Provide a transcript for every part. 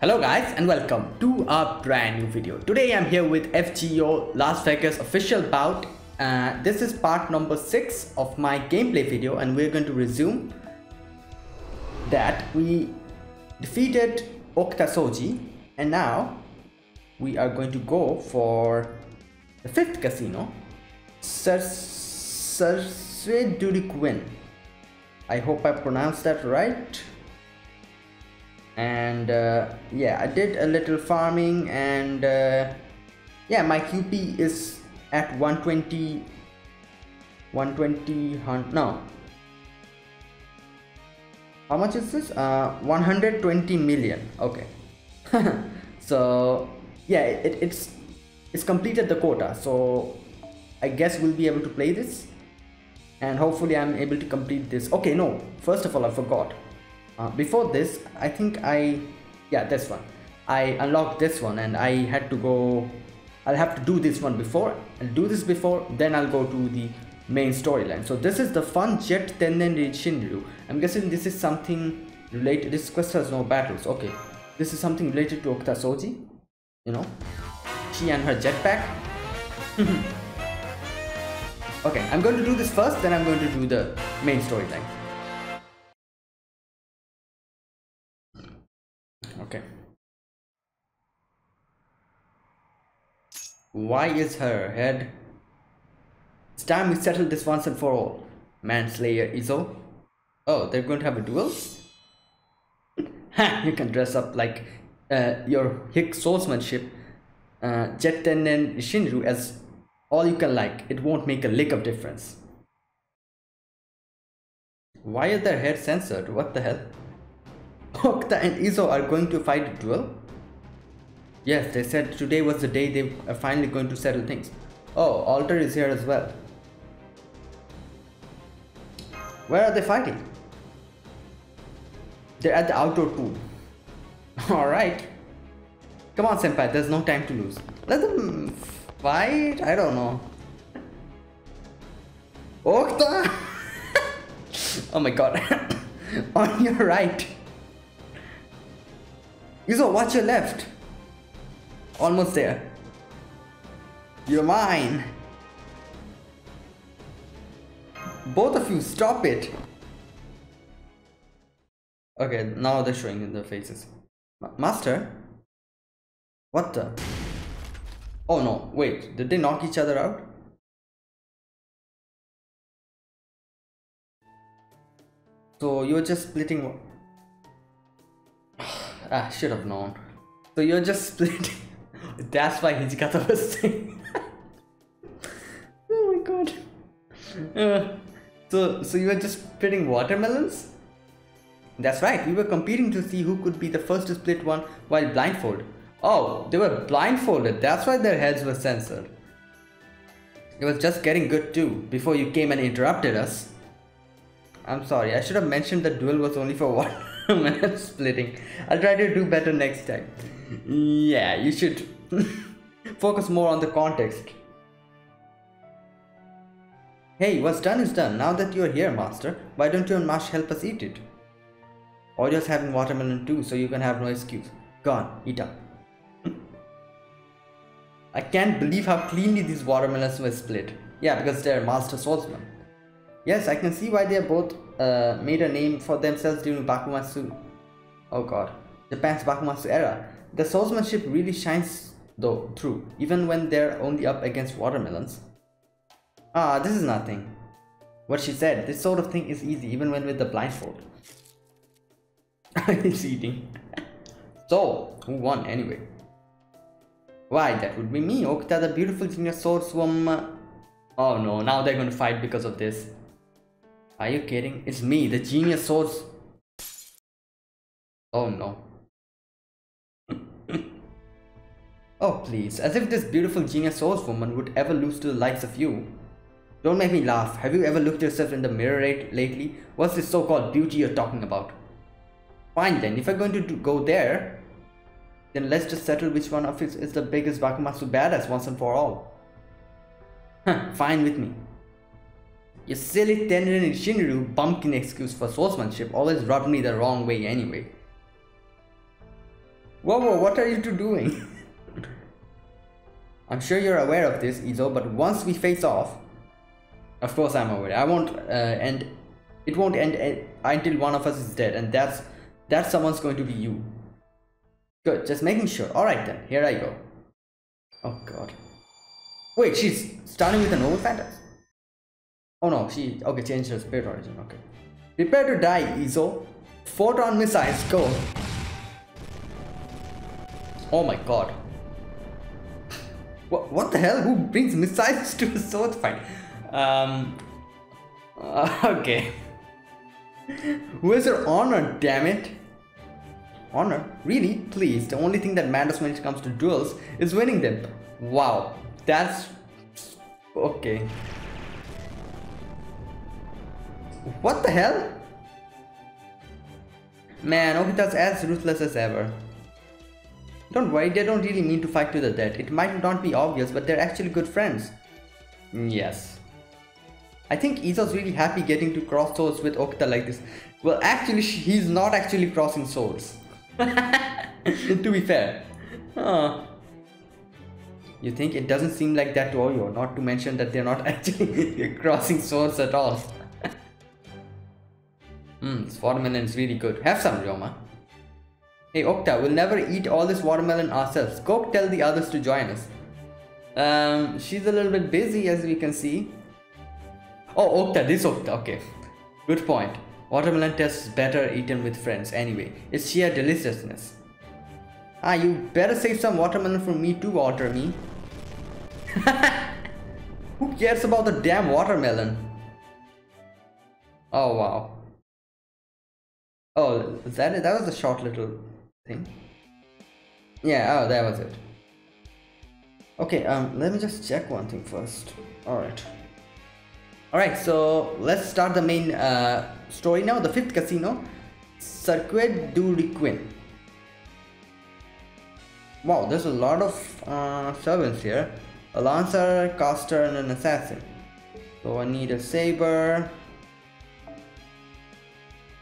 Hello guys and welcome to a brand new video. Today I'm here with FGO Las Vegas official bout. Uh, this is part number 6 of my gameplay video and we're going to resume that we defeated Okita Soji and now we are going to go for the fifth casino Sir Durikuin. I hope I pronounced that right and uh, yeah I did a little farming and uh, yeah my QP is at 120 120 no. How much is this? Uh 120 million. Okay. So yeah it, it's it's completed the quota. So I guess we'll be able to play this. And hopefully I'm able to complete this. Okay no. First of all I forgot uh, before this I think I yeah this one. I unlocked this one and I had to go I'll have to do this one before. And do this before then I'll go to the main storyline. So this is the fun jet tennen shinryu. I'm guessing this is something related this quest has no battles. Okay this is something related to Okita Soji you know? She and her jetpack. Okay I'm going to do this first then I'm going to do the main storyline Okay. Why is her head? It's time we settle this once and for all. Manslayer Izo. Oh, they're going to have a duel? ha! You can dress up like uh, your hick swordsmanship, uh, Jetten and Shinru as all you can like. It won't make a lick of difference. Why is their heads censored? What the hell? Okta and Izo are going to fight a duel? Yes, they said today was the day they are finally going to settle things. Oh, Alter is here as well. Where are they fighting? They're at the outdoor pool. Alright. Come on, Senpai, there's no time to lose. Let them fight? I don't know. Okta! oh my god. On your right. Izo, watch your left. Almost there. You're mine. Both of you, stop it. Okay, now they're showing in their faces. Master? What the? Oh no, wait, did they knock each other out? So you're just splitting Ah, should have known. So you're just splitting. That's why Hijikata was saying. oh my god. Uh, so, so you were just splitting watermelons? That's right, we were competing to see who could be the first to split one while blindfolded. Oh, they were blindfolded, that's why their heads were censored. It was just getting good too, before you came and interrupted us. I'm sorry, I should have mentioned the duel was only for one splitting. I'll try to do better next time. Yeah, you should focus more on the context. Hey, what's done is done. Now that you're here, Master, why don't you and Mash help us eat it? Oryo's having watermelon too, so you can have no excuse. Go on, eat up. I can't believe how cleanly these watermelons were split. Yeah, because they're Master swordsmen. Yes, I can see why they are both uh, made a name for themselves during Bakumatsu. Oh god, Japan's Bakumatsu era. The swordsmanship really shines though through, even when they're only up against watermelons. Ah, this is nothing. What she said, this sort of thing is easy even when with the blindfold. He's eating. so, who won anyway? Why, that would be me, Okta the beautiful junior swordswoman. Oh no, now they're to fight because of this. Are you kidding? It's me, the genius source. Oh no. oh please, as if this beautiful genius source woman would ever lose to the likes of you. Don't make me laugh. Have you ever looked yourself in the mirror lately? What's this so-called beauty you're talking about? Fine then, if you're going to go there, then let's just settle which one of us is the biggest Bakumatsu badass once and for all. Fine with me. Your silly Tennen Shinryu bumpkin excuse for swordsmanship always rubbed me the wrong way anyway. Whoa, whoa, what are you two doing? I'm sure you're aware of this, Izo, but once we face off, of course I'm aware. I won't uh, end. It won't end uh, until one of us is dead, and that's that someone's going to be you. Good, just making sure. All right then, here I go. Oh god. Wait, she's starting with a noble phantasm. Oh no, she okay changed her spirit origin. Okay. Prepare to die, Izo. Photon missiles, go. Oh my god. What, what the hell? Who brings missiles to a sword fight? Um. Uh, okay. Where's your honor, damn it? Honor? Really? Please, the only thing that matters when it comes to duels is winning them. Wow, that's... Okay. What the hell? Man, Okita's as ruthless as ever. Don't worry, they don't really mean to fight to the death. It might not be obvious, but they're actually good friends. Mm, yes. I think Izo's really happy getting to cross swords with Okita like this. Well, actually, he's not actually crossing swords. to be fair. Huh. You think it doesn't seem like that to Oryo, not to mention that they're not actually crossing swords at all. Hmm, this watermelon is really good. Have some, Ryoma. Hey Okta, we'll never eat all this watermelon ourselves. Go tell the others to join us. Um, she's a little bit busy as we can see. Oh, Okta, this Okta, okay. Good point. Watermelon tastes better eaten with friends anyway. It's sheer deliciousness. Ah, you better save some watermelon for me too, Walter me. Who cares about the damn watermelon? Oh wow. Oh, is that it? That was a short little thing. Yeah, oh, that was it. Okay, um, let me just check one thing first. Alright. Alright, so let's start the main uh, story now. The fifth casino, Circuit du Requin. Wow, there's a lot of uh, servants here. A lancer, caster, and an assassin. So I need a saber.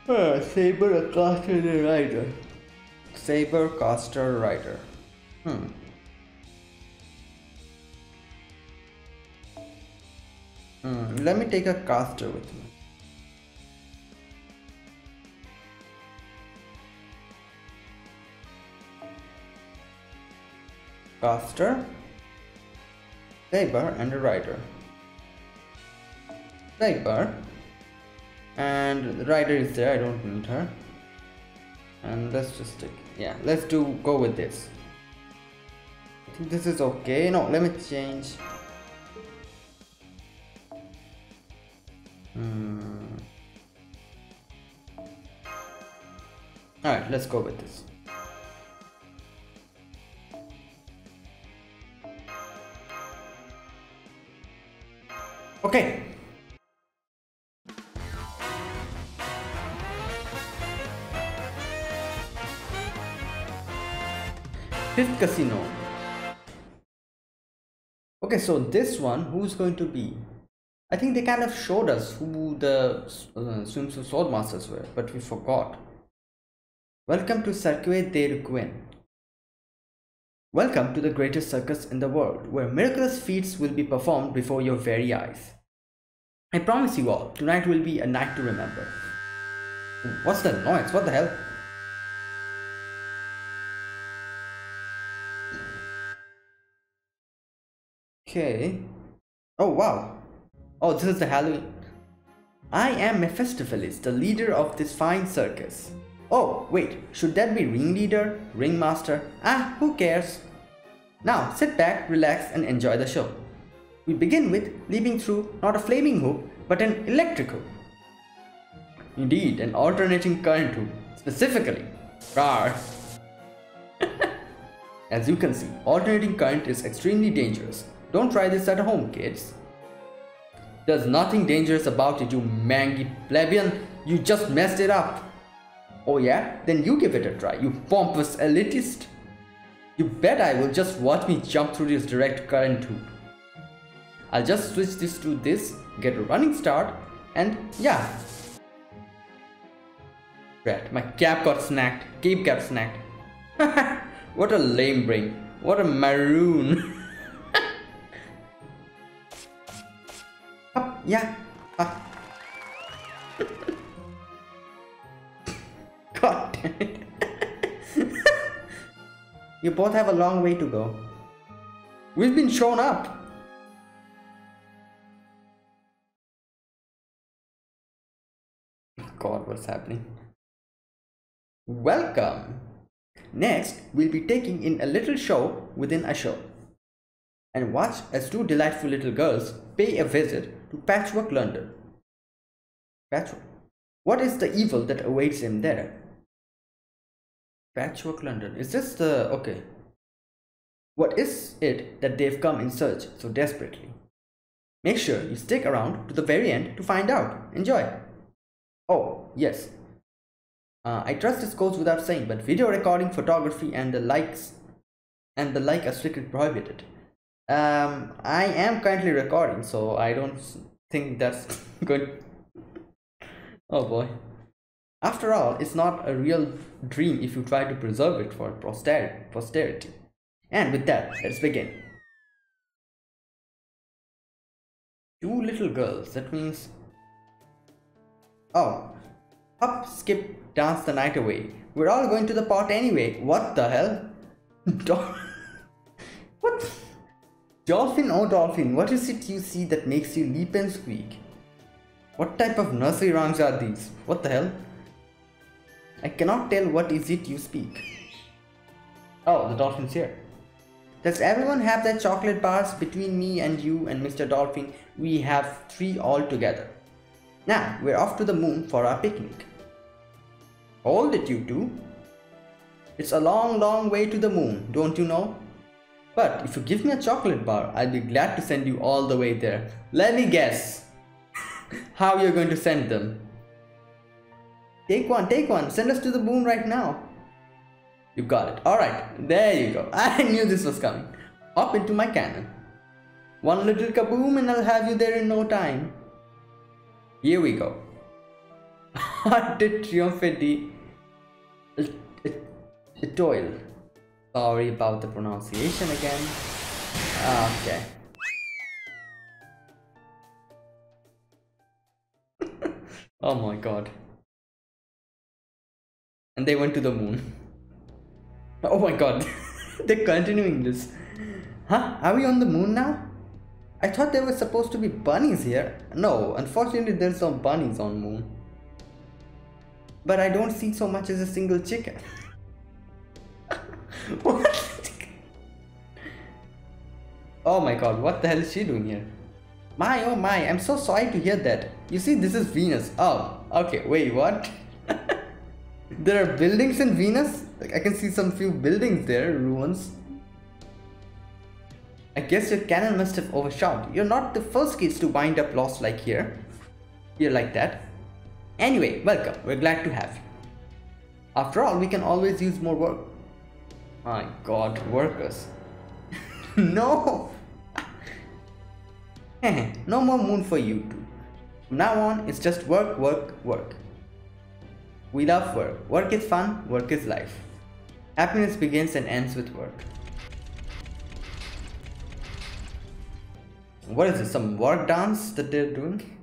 Uh, saber, a caster, and a rider. Saber, caster, rider. Hmm. Hmm. Let me take a caster with me. Caster, Saber, and a rider. Saber, and the rider is there. I don't need her. And let's just take. Yeah, let's do go with this. I think this is okay. No, let me change. Hmm. Alright, let's go with this. Okay. Fifth casino. Okay, so this one, who's going to be? I think they kind of showed us who the uh, swimsuit swordmasters were, but we forgot. Welcome to Circuit de Requin. Welcome to the greatest circus in the world, where miraculous feats will be performed before your very eyes. I promise you all, tonight will be a night to remember. What's the noise? What the hell? Okay. Oh wow. Oh, this is the Halloween. I am Mephistopheles, the leader of this fine circus. Oh, wait, should that be ringleader, ringmaster? Ah, who cares? Now, sit back, relax, and enjoy the show. We begin with leaping through not a flaming hoop, but an electric hoop. Indeed, an alternating current hoop, specifically. Rar. As you can see, alternating current is extremely dangerous. Don't try this at home, kids. There's nothing dangerous about it, you mangy plebeian. You just messed it up. Oh yeah? Then you give it a try, you pompous elitist. You bet I will just watch me jump through this direct current hoop. I'll just switch this to this, get a running start, and yeah. Rat, my cap got snacked. Cape got snacked. What a lame brain. What a maroon. yeah. Up. Uh. God damn it. you both have a long way to go. We've been shown up. Oh God, what's happening? Welcome! Next, we'll be taking in a little show within a show. And watch as two delightful little girls pay a visit to Patchwork London. Patchwork? What is the evil that awaits him there? Patchwork London. Is this the. Okay. What is it that they've come in search so desperately? Make sure you stick around to the very end to find out. Enjoy! Oh, yes. Uh, I trust this goes without saying, but video recording, photography, and the likes and the like are strictly prohibited. Um, I am currently recording, so I don't think that's good. oh boy. After all, it's not a real dream if you try to preserve it for posterity. And with that, let's begin. Two little girls, that means Oh, hop, skip, dance the night away. We're all going to the pot anyway. What the hell? What? Dolphin, oh dolphin, what is it you see that makes you leap and squeak? What type of nursery rhymes are these? What the hell? I cannot tell what is it you speak. Oh, the dolphin's here. Does everyone have their chocolate bars between me and you and Mr. Dolphin? We have three all together. Now, we're off to the moon for our picnic. Hold it, you two. It's a long, long way to the moon, don't you know? But if you give me a chocolate bar, I'll be glad to send you all the way there. Let me guess how you're going to send them. Take one, take one, send us to the moon right now. You got it. Alright, there you go. I knew this was coming. Up into my cannon. One little kaboom and I'll have you there in no time. Here we go. Arte Triomphe Toil. Sorry about the pronunciation again. Ah, okay. oh my god. And they went to the moon. Oh my god. They're continuing this. Huh? Are we on the moon now? I thought there were supposed to be bunnies here. No, unfortunately there's no bunnies on moon. But I don't see so much as a single chicken. what? oh my god, what the hell is she doing here? My oh my, I'm so sorry to hear that. You see, this is Venus. Oh, okay, wait, what? there are buildings in Venus? Like, I can see some few buildings there, ruins. I guess your cannon must have overshot. You're not the first kids to wind up lost like here. Here like that. Anyway, welcome. We're glad to have you. After all, we can always use more work. My god, workers. no! no more moon for you two. From now on, it's just work, work, work. We love work. Work is fun, work is life. Happiness begins and ends with work. What is this? Some work dance that they're doing?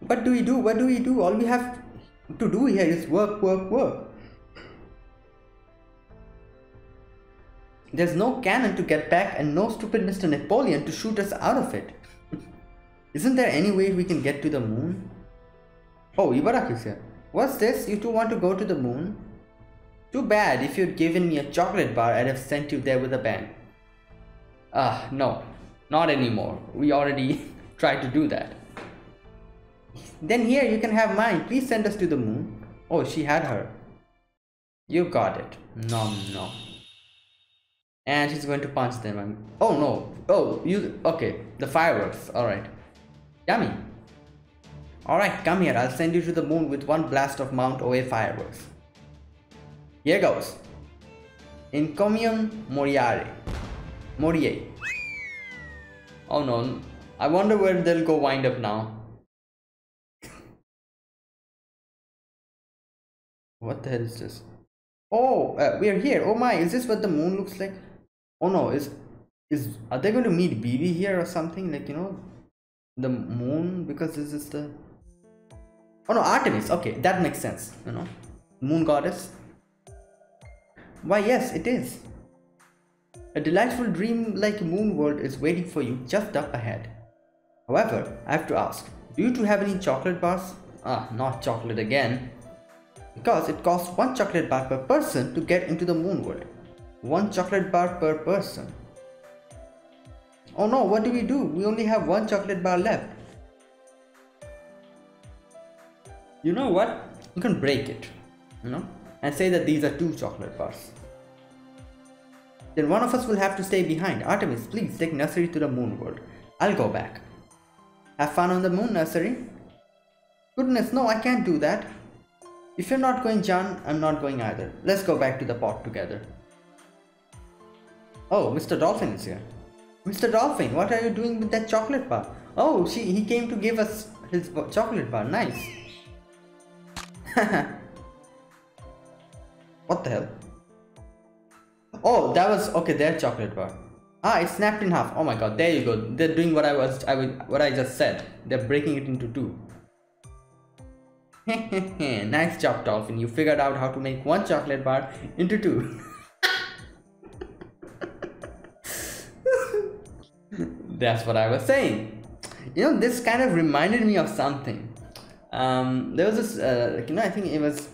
What do we do? What do we do? All we have to do here is work, work, work. There's no cannon to get back and no stupid Mr. Napoleon to shoot us out of it. Isn't there any way we can get to the moon? Oh, Ibarak is here. What's this? You two want to go to the moon? Too bad, if you'd given me a chocolate bar, I'd have sent you there with a bang. Ah, uh, no, not anymore. We already tried to do that. Then here, you can have mine. Please send us to the moon. Oh, she had her. You got it. Nom nom. And she's going to punch them. Oh no. Oh, you. Okay, the fireworks. Alright. Yummy. Alright, come here. I'll send you to the moon with one blast of Mount Ooe fireworks. Here goes. Encomium Moriare. Morier. Oh no. I wonder where they'll go wind up now. What the hell is this? Oh, uh, we are here. Oh my, is this what the moon looks like? Oh no, is is are they going to meet BB here or something? Like you know, the moon because this is the. Oh no, Artemis. Okay, that makes sense. You know, moon goddess. Why yes, it is. A delightful dream like moon world is waiting for you just up ahead. However, I have to ask, do you two have any chocolate bars? Ah, not chocolate again. Because it costs one chocolate bar per person to get into the moon world. One chocolate bar per person. Oh no, what do we do? We only have one chocolate bar left. You know what? You can break it, you know, and say that these are two chocolate bars. Then one of us will have to stay behind. Artemis, please take Nursery to the moon world. I'll go back. Have fun on the moon, Nursery. Goodness, no, I can't do that. If you're not going, Jeanne, I'm not going either. Let's go back to the pot together. Oh, Mr. Dolphin is here. Mr. Dolphin, what are you doing with that chocolate bar? Oh, she, he came to give us his chocolate bar. Nice. what the hell? Oh, that was okay. Their chocolate bar. Ah, it snapped in half. Oh my god, there you go. They're doing what I was, I would, what I just said. They're breaking it into two. nice job, Dolphin. You figured out how to make one chocolate bar into two. That's what I was saying. You know, this kind of reminded me of something. Um, there was this, uh, you know, I think it was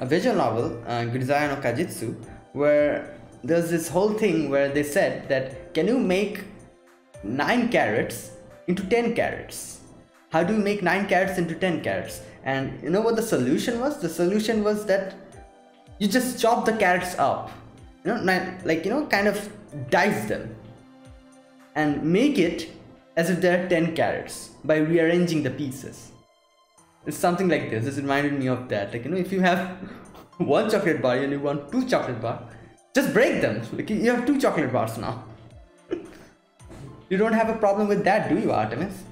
a visual novel, uh, no Kajitsu, where there's this whole thing where they said that can you make 9 carrots into 10 carrots? How do you make 9 carrots into 10 carrots? And you know what the solution was? The solution was that you just chop the carrots up. You know, like, you know, kind of dice them and make it as if there are 10 carrots by rearranging the pieces. It's something like this. This reminded me of that. Like, you know, if you have one chocolate bar and you want two chocolate bar, just break them. Like, you have two chocolate bars now. you don't have a problem with that, do you, Artemis?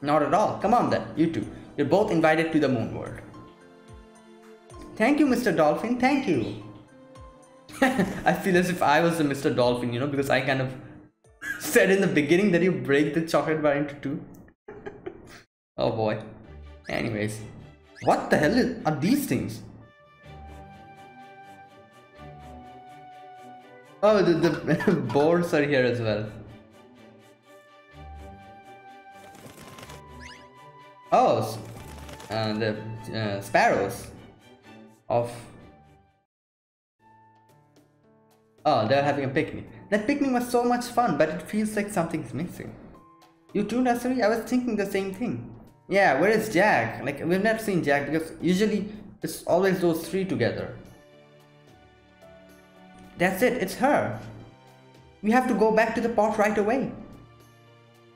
Not at all. Come on then, you two. You're both invited to the moon world. Thank you, Mr. Dolphin. Thank you. I feel as if I was the Mr. Dolphin, you know, because I kind of said in the beginning that you break the chocolate bar into two. oh boy. Anyways, what the hell are these things? Oh, the, the boards are here as well. Oh, uh, the uh, sparrows of. Oh, they're having a picnic. That picnic was so much fun, but it feels like something's missing. You too, Nursery? I was thinking the same thing. Yeah, where is Jack? Like, we've never seen Jack because usually it's always those three together. That's it, it's her. We have to go back to the pot right away.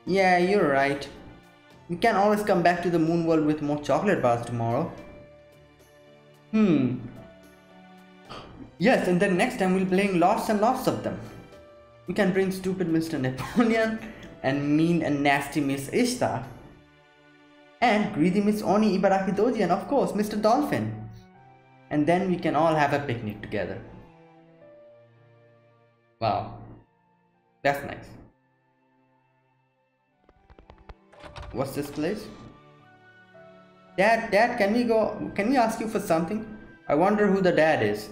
Yeah, you're right. We can always come back to the moon world with more chocolate bars tomorrow. Hmm. Yes, and then next time we'll be playing lots and lots of them. We can bring stupid Mr. Napoleon and mean and nasty Miss Ishtar and greedy Miss Oni Ibaraki Doji and of course Mr. Dolphin. And then we can all have a picnic together. Wow, that's nice. What's this place? Dad, Dad, can we go? Can we ask you for something? I wonder who the dad is.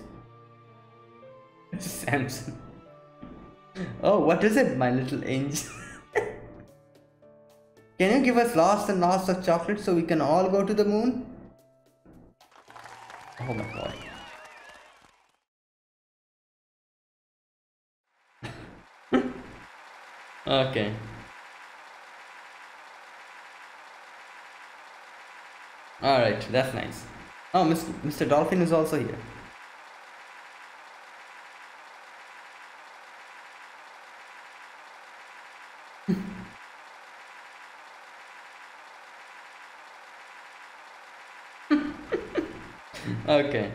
Samson. Oh, what is it, my little angel? Can you give us lots and lots of chocolate so we can all go to the moon? Oh my god. okay. Alright, that's nice. Oh, Mr. Mr. Dolphin is also here. Okay.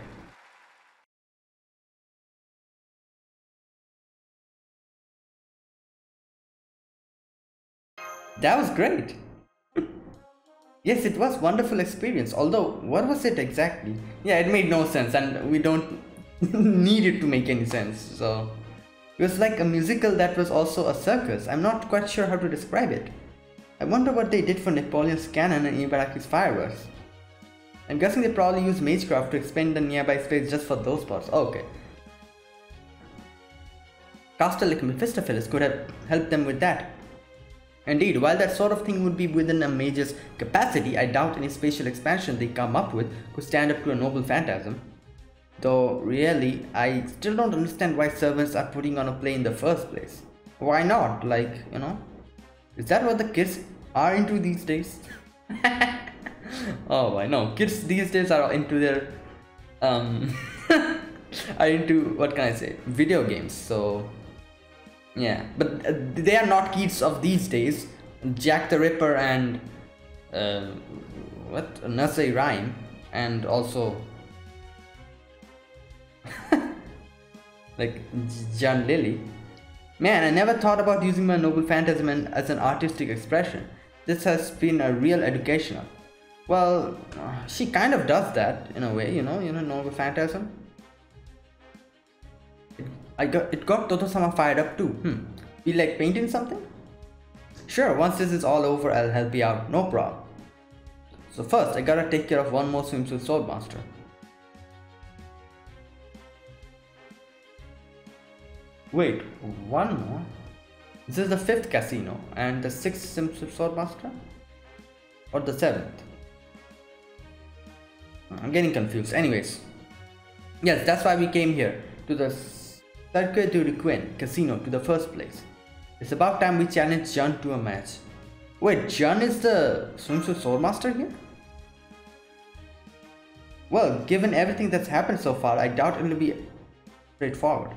That was great. Yes, it was wonderful experience. Although, what was it exactly? Yeah, it made no sense, and we don't need it to make any sense. So, it was like a musical that was also a circus. I'm not quite sure how to describe it. I wonder what they did for Napoleon's cannon and Ibaraki's fireworks. I'm guessing they probably used Magecraft to expand the nearby space just for those parts. Oh, okay. Caster like Mephistopheles could have helped them with that. Indeed, while that sort of thing would be within a mage's capacity, I doubt any spatial expansion they come up with could stand up to a noble phantasm. Though, really, I still don't understand why servants are putting on a play in the first place. Why not? Like, you know? Is that what the kids are into these days? oh, I know. Kids these days are into their, um, are into, what can I say, video games. So, yeah, but uh, they are not kids of these days. Jack the Ripper and uh, what Nursery Rhyme, and also like Jeanne Lily. Man, I never thought about using my noble phantasm as an artistic expression. This has been a real educational. Well, uh, she kind of does that in a way, you know, you know, noble phantasm. I got it got Toto-sama fired up too. Hmm. Feel like painting something? Sure, once this is all over, I'll help you out. No problem. So first, I gotta take care of one more swimsuit swordmaster. Wait, one more? This is the fifth casino and the sixth swimsuit sword swordmaster? Or the seventh? I'm getting confused. Anyways, yes, that's why we came here to the Circuit du Requin casino to the first place. It's about time we challenge Jeanne to a match. Wait, Jeanne is the swimsuit swordmaster here? Well, given everything that's happened so far, I doubt it'll be straightforward.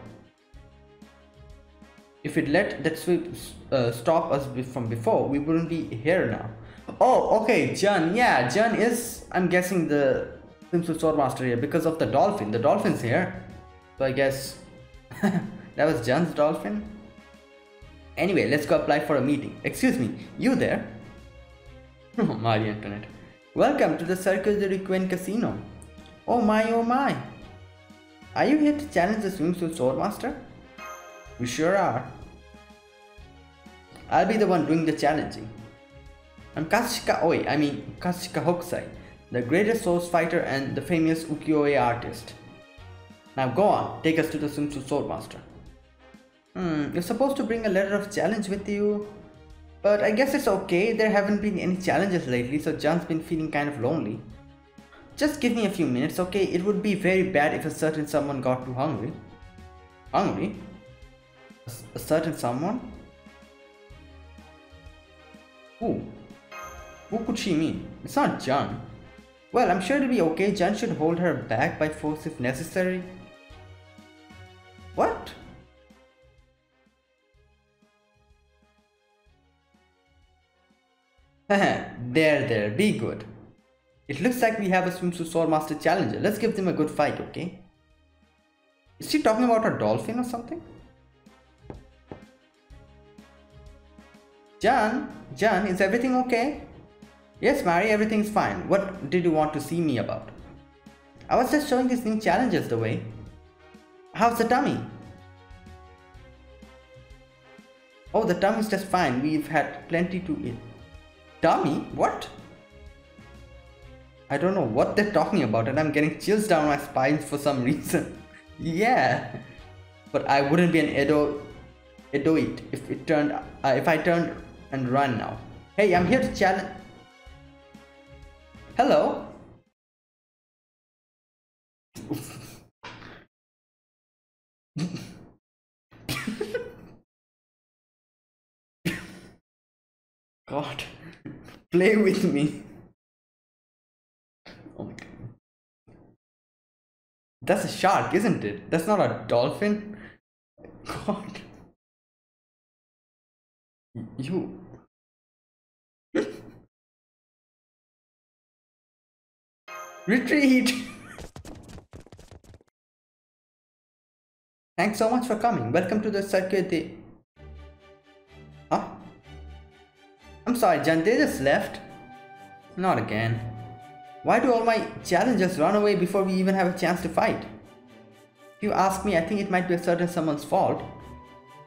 If it let that sweep uh, stop us from before, we wouldn't be here now. Oh, okay, Jeanne. Yeah, Jeanne is, I'm guessing, the swimsuit swordmaster here because of the dolphin. The dolphin's here. So I guess that was Jeanne's dolphin? Anyway, let's go apply for a meeting. Excuse me, you there? Oh, Marie Antoinette. Welcome to the Circus de Requin Casino. Oh my, oh my. Are you here to challenge the swimsuit swordmaster? We sure are. I'll be the one doing the challenging. I'm Katsushika Oi, oh I mean Katsushika Hokusai, the greatest source fighter and the famous ukiyo-e artist. Now go on, take us to the swimsuit swordmaster. Hmm, you're supposed to bring a letter of challenge with you. But I guess it's okay, there haven't been any challenges lately, so Jeanne's been feeling kind of lonely. Just give me a few minutes, okay? It would be very bad if a certain someone got too hungry. Hungry? A, a certain someone? Who? Who could she mean? It's not Jeanne. Well, I'm sure it'll be okay. Jeanne should hold her back by force if necessary. What? there, there, be good. It looks like we have a swimsuit swordmaster challenger. Let's give them a good fight, okay? Is she talking about a dolphin or something? Jeanne, Jeanne, is everything okay? Yes, Mary, everything's fine. What did you want to see me about? I was just showing these new challenges the way. How's the tummy? Oh, the tummy's just fine. We've had plenty to eat. Tummy? What? I don't know what they're talking about and I'm getting chills down my spine for some reason. yeah. But I wouldn't be an Edo Edoite if it turned uh, if I turned and run now. Hey, I'm here to challenge Hello. God, play with me. Oh my god. That's a shark, isn't it? That's not a dolphin. God. You. Retreat! Thanks so much for coming. Welcome to the circuit. I'm sorry, Jeanne, they just left. not again. Why do all my challengers run away before we even have a chance to fight? If you ask me, I think it might be a certain someone's fault.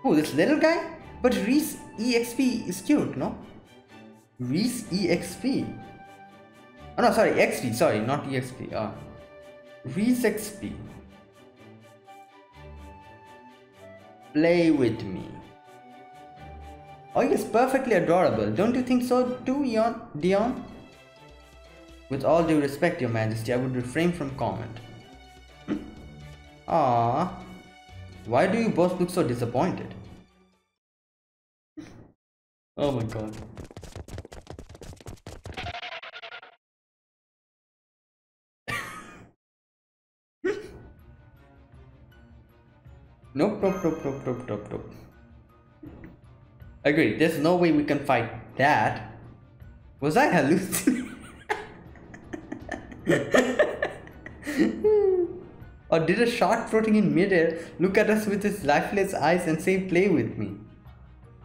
Who, this little guy? But Reese EXP is cute, no? Reese EXP? Oh no, sorry, XP, sorry, not EXP. Uh, Reese XP. Play with me. Oh, yes, perfectly adorable. Don't you think so too, d'Eon? d'Eon? With all due respect, Your Majesty, I would refrain from comment. Ah, Why do you both look so disappointed? Oh my god. nope, nope, nope, nope, nope, nope, nope. Agree, there's no way we can fight that. Was I hallucinating? or did a shark floating in midair look at us with his lifeless eyes and say, play with me?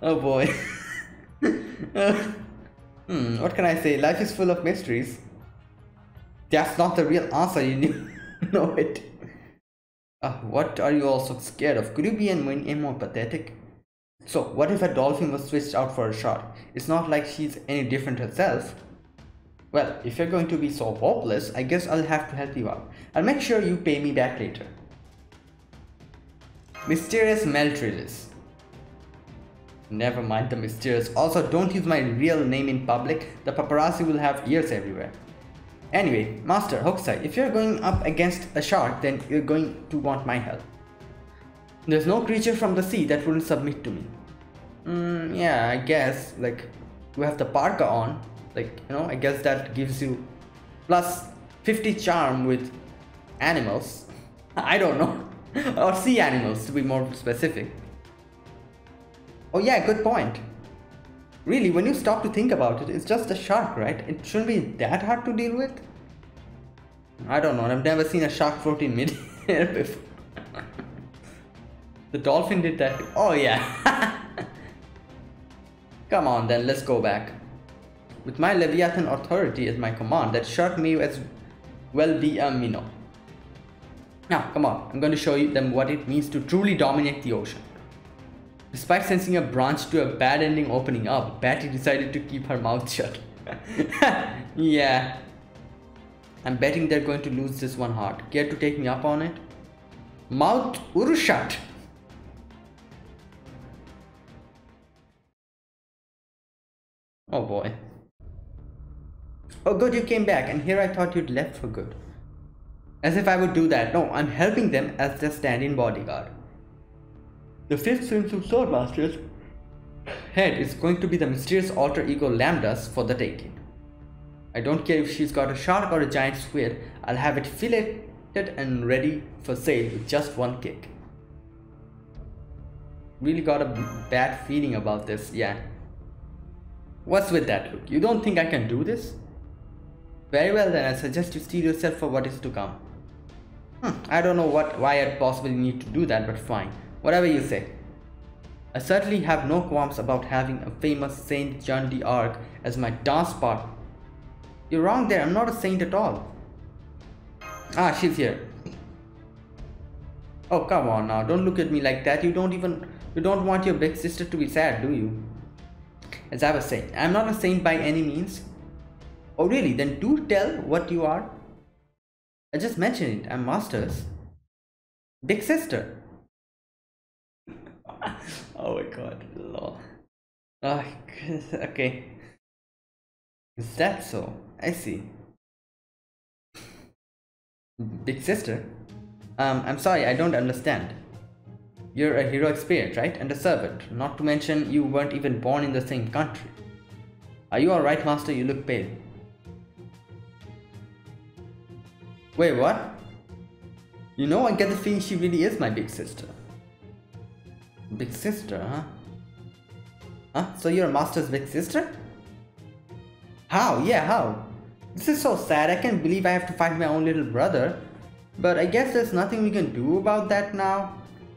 Oh boy. uh, hmm, what can I say? Life is full of mysteries. That's not the real answer, you know it. Uh, what are you all so scared of? Could you be any more pathetic? So, what if a dolphin was switched out for a shark? It's not like she's any different herself. Well, if you're going to be so hopeless, I guess I'll have to help you out. I'll make sure you pay me back later. Mysterious Meltryllis. Never mind the mysterious. Also, don't use my real name in public. The paparazzi will have ears everywhere. Anyway, Master Hokusai, if you're going up against a shark, then you're going to want my help. There's no creature from the sea that wouldn't submit to me. Mm, yeah, I guess. Like, you have the parka on. Like, you know, I guess that gives you plus 50 charm with animals. I don't know. or sea animals to be more specific. Oh yeah, good point. Really, when you stop to think about it, it's just a shark, right? It shouldn't be that hard to deal with. I don't know, I've never seen a shark float in mid-air before. the dolphin did that. Oh yeah. Come on then, let's go back. With my Leviathan authority as my command, that shark may as well be a minnow. Now, come on, I'm going to show you them what it means to truly dominate the ocean. Despite sensing a branch to a bad ending opening up, Patty decided to keep her mouth shut. yeah. I'm betting they're going to lose this one heart. Care to take me up on it? Mouth Urushat! Oh boy. Oh good, you came back and here I thought you'd left for good. As if I would do that. No, I'm helping them as their stand-in bodyguard. The fifth Swimsuit Swordmaster's head is going to be the mysterious alter ego Lambda's for the taking. I don't care if she's got a shark or a giant squid, I'll have it filleted and ready for sale with just one kick. Really got a bad feeling about this, yeah. What's with that look? You don't think I can do this? Very well then, I suggest you steel yourself for what is to come. Hmm, I don't know what why I'd possibly need to do that, but fine. Whatever you say. I certainly have no qualms about having a famous Saint Jeanne d'Arc as my dance partner. You're wrong there, I'm not a saint at all. Ah, she's here. Oh, come on now, don't look at me like that. You don't even, you don't want your big sister to be sad, do you? As I was saying, I'm not a saint by any means. Oh really, then do tell what you are. I just mentioned it, I'm Masters. Big sister. oh my god, lol. Oh, okay. Is that so? I see. Big sister? Um, I'm sorry, I don't understand. You're a heroic spirit, right? And a servant. Not to mention, you weren't even born in the same country. Are you alright, Master? You look pale. Wait, what? You know, I get the feeling she really is my big sister. Big sister, huh? Huh? So you're a Master's big sister? How? Yeah, how? This is so sad. I can't believe I have to fight my own little brother. But I guess there's nothing we can do about that now.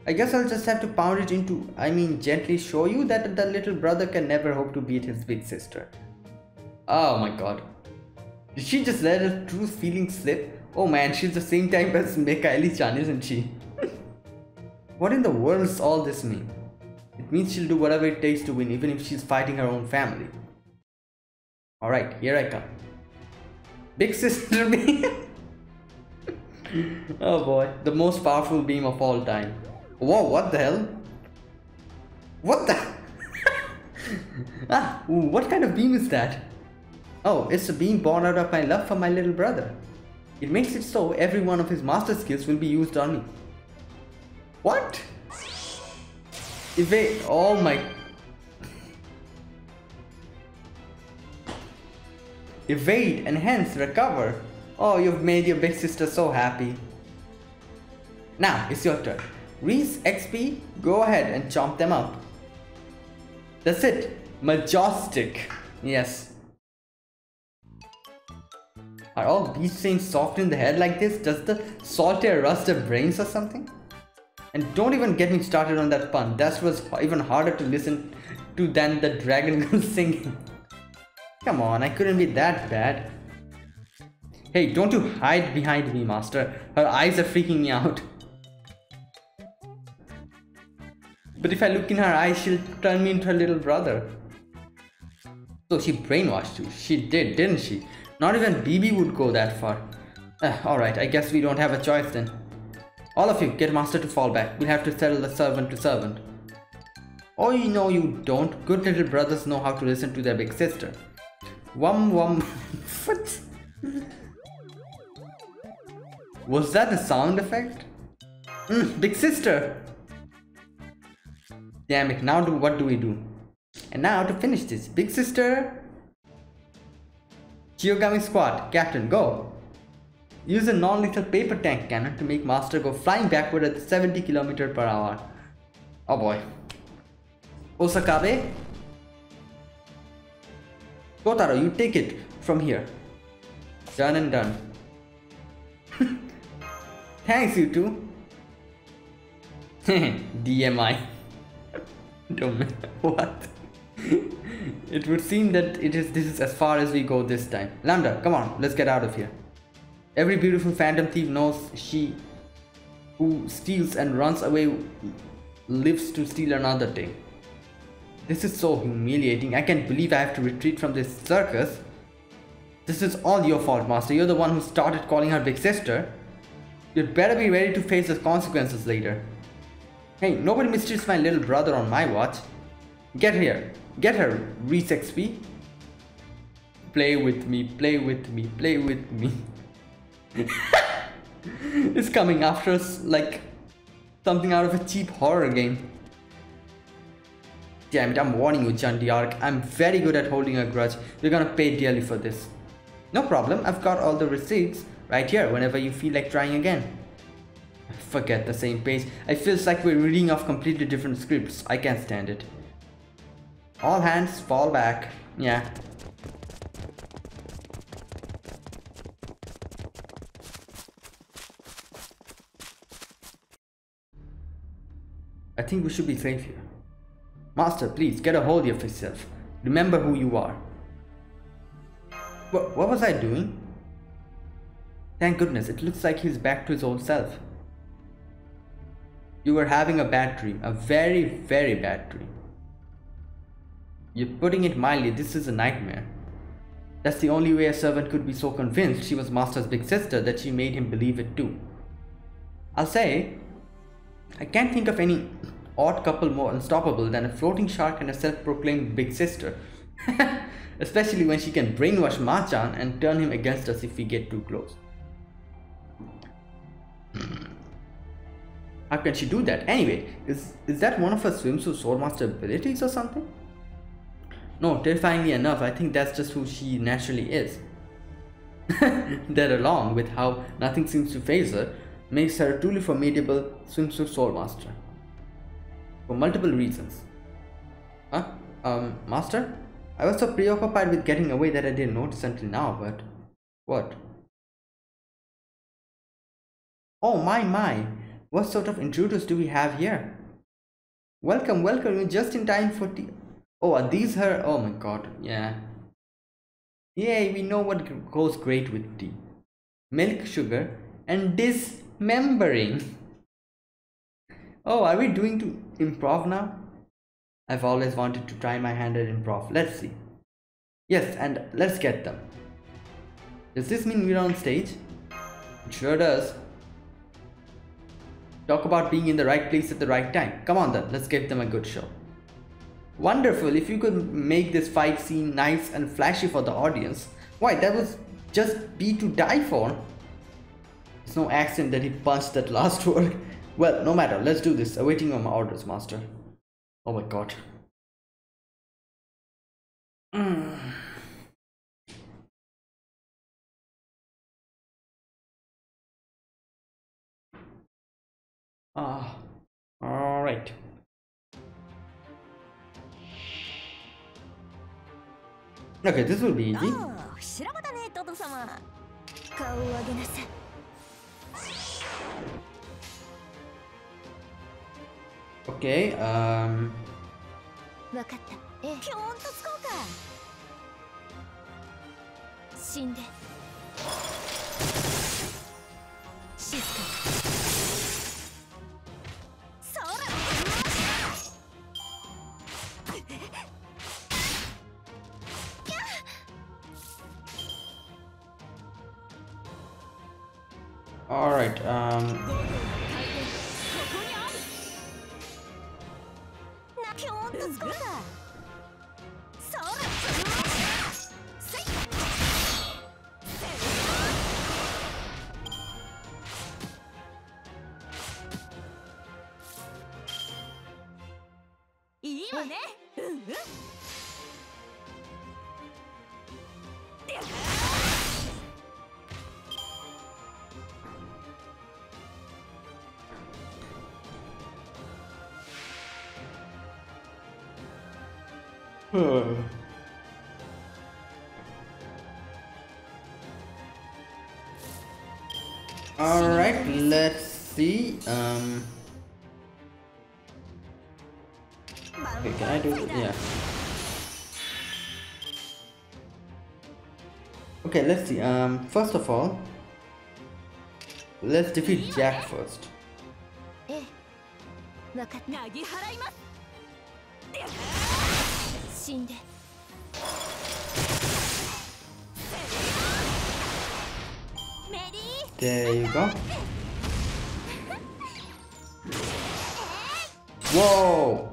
I guess I'll just have to pound it into, I mean, gently show you that the little brother can never hope to beat his big sister. Oh my god. Did she just let her true feelings slip? Oh man, she's the same type as Mikaeli-chan, isn't she? what in the world does all this mean? It means she'll do whatever it takes to win, even if she's fighting her own family. Alright, here I come. Big sister me. oh boy, the most powerful beam of all time. Whoa, what the hell? What the? ah, what kind of beam is that? Oh, it's a beam born out of my love for my little brother. It makes it so every one of his master skills will be used on me. What? Evade, oh my... Evade, enhance, recover. Oh, you've made your big sister so happy. Now, it's your turn. Reese XP, go ahead and chomp them up. That's it. Majestic. Yes. Are all beast things soft in the head like this? Does the saltier rust their brains or something? And don't even get me started on that pun. That was even harder to listen to than the dragon girl singing. Come on, I couldn't be that bad. Hey, don't you hide behind me, master. Her eyes are freaking me out. But if I look in her eyes, she'll turn me into her little brother. So she brainwashed you. She did, didn't she? Not even BB would go that far. Uh, Alright, I guess we don't have a choice then. All of you, get Master to fall back. We'll have to settle the servant to servant. Oh, you know you don't. Good little brothers know how to listen to their big sister. Wum wum. what? Was that a sound effect? Mm, big sister! Damn it, now do what do we do? And now to finish this, big sister! Chiogami squad, captain, go! Use a non-lethal paper tank cannon to make Master go flying backward at 70 km per hour. Oh boy. Osakabe? Kotaro, you take it from here. Done and done. Thanks, you two. DMI. What? it would seem that it is this is as far as we go this time. Lambda, come on, let's get out of here. Every beautiful phantom thief knows she who steals and runs away lives to steal another day. This is so humiliating. I can't believe I have to retreat from this circus. This is all your fault, Master. You're the one who started calling her big sister. You'd better be ready to face the consequences later. Hey, nobody mistreats my little brother on my watch. Get here. Get her, Reese XP. Play with me, play with me, play with me. it's coming after us like something out of a cheap horror game. Damn it, I'm warning you, Jeanne d'Arc. I'm very good at holding a grudge. You're gonna pay dearly for this. No problem, I've got all the receipts right here whenever you feel like trying again. Forget the same page. It feels like we're reading off completely different scripts. I can't stand it. All hands fall back. Yeah. I think we should be safe here. Master, please get a hold of yourself. Remember who you are. What, what was I doing? Thank goodness, it looks like he's back to his old self. You were having a bad dream, a very, very bad dream. You're putting it mildly, this is a nightmare. That's the only way a servant could be so convinced she was Master's big sister that she made him believe it too. I'll say, I can't think of any odd couple more unstoppable than a floating shark and a self-proclaimed big sister. Especially when she can brainwash Machan and turn him against us if we get too close. How can she do that? Anyway, is, is that one of her swimsuit swordmaster abilities or something? No, terrifyingly enough, I think that's just who she naturally is. that along with how nothing seems to phase her, makes her a truly formidable swimsuit swordmaster. For multiple reasons. Huh? Um, master? I was so preoccupied with getting away that I didn't notice until now, but... What? Oh my my! What sort of intruders do we have here? Welcome, welcome, you're just in time for tea. Oh, are these her? Oh my god, yeah. Yay, we know what goes great with tea. Milk, sugar, and dismembering. Oh, are we doing to improv now? I've always wanted to try my hand at improv. Let's see. Yes, and let's get them. Does this mean we're on stage? It sure does. Talk about being in the right place at the right time. Come on then, let's give them a good show. Wonderful, if you could make this fight scene nice and flashy for the audience. Why, that was just be to die for. It's no accident that he punched that last word. Well, no matter, let's do this. Awaiting on my orders, master. Oh my god. Mm. Okay, this will be。顔を上げなさい。Okay, um, わかった。ええ、ぴょんとつこうか。死んで。静かに。Right. Um, let's see. Um, first of all, let's defeat Jack first. There you go. Whoa!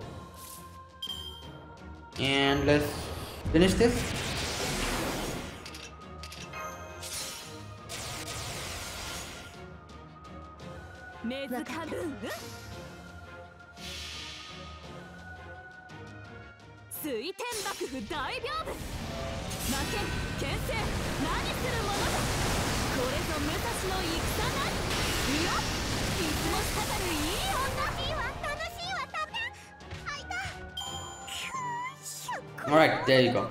And let's finish this. Alright, there you go.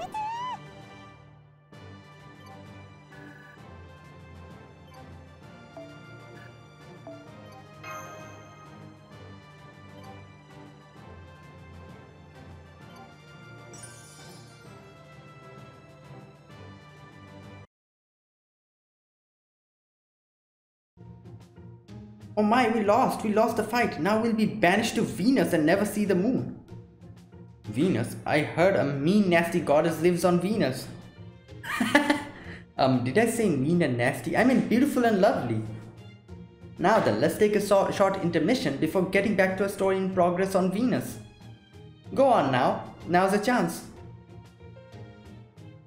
Oh my, we lost. We lost the fight. Now we'll be banished to Venus and never see the moon. Venus? I heard a mean, nasty goddess lives on Venus. um, did I say mean and nasty? I mean beautiful and lovely. Now then, let's take a so- short intermission before getting back to a story in progress on Venus. Go on now. Now's a chance.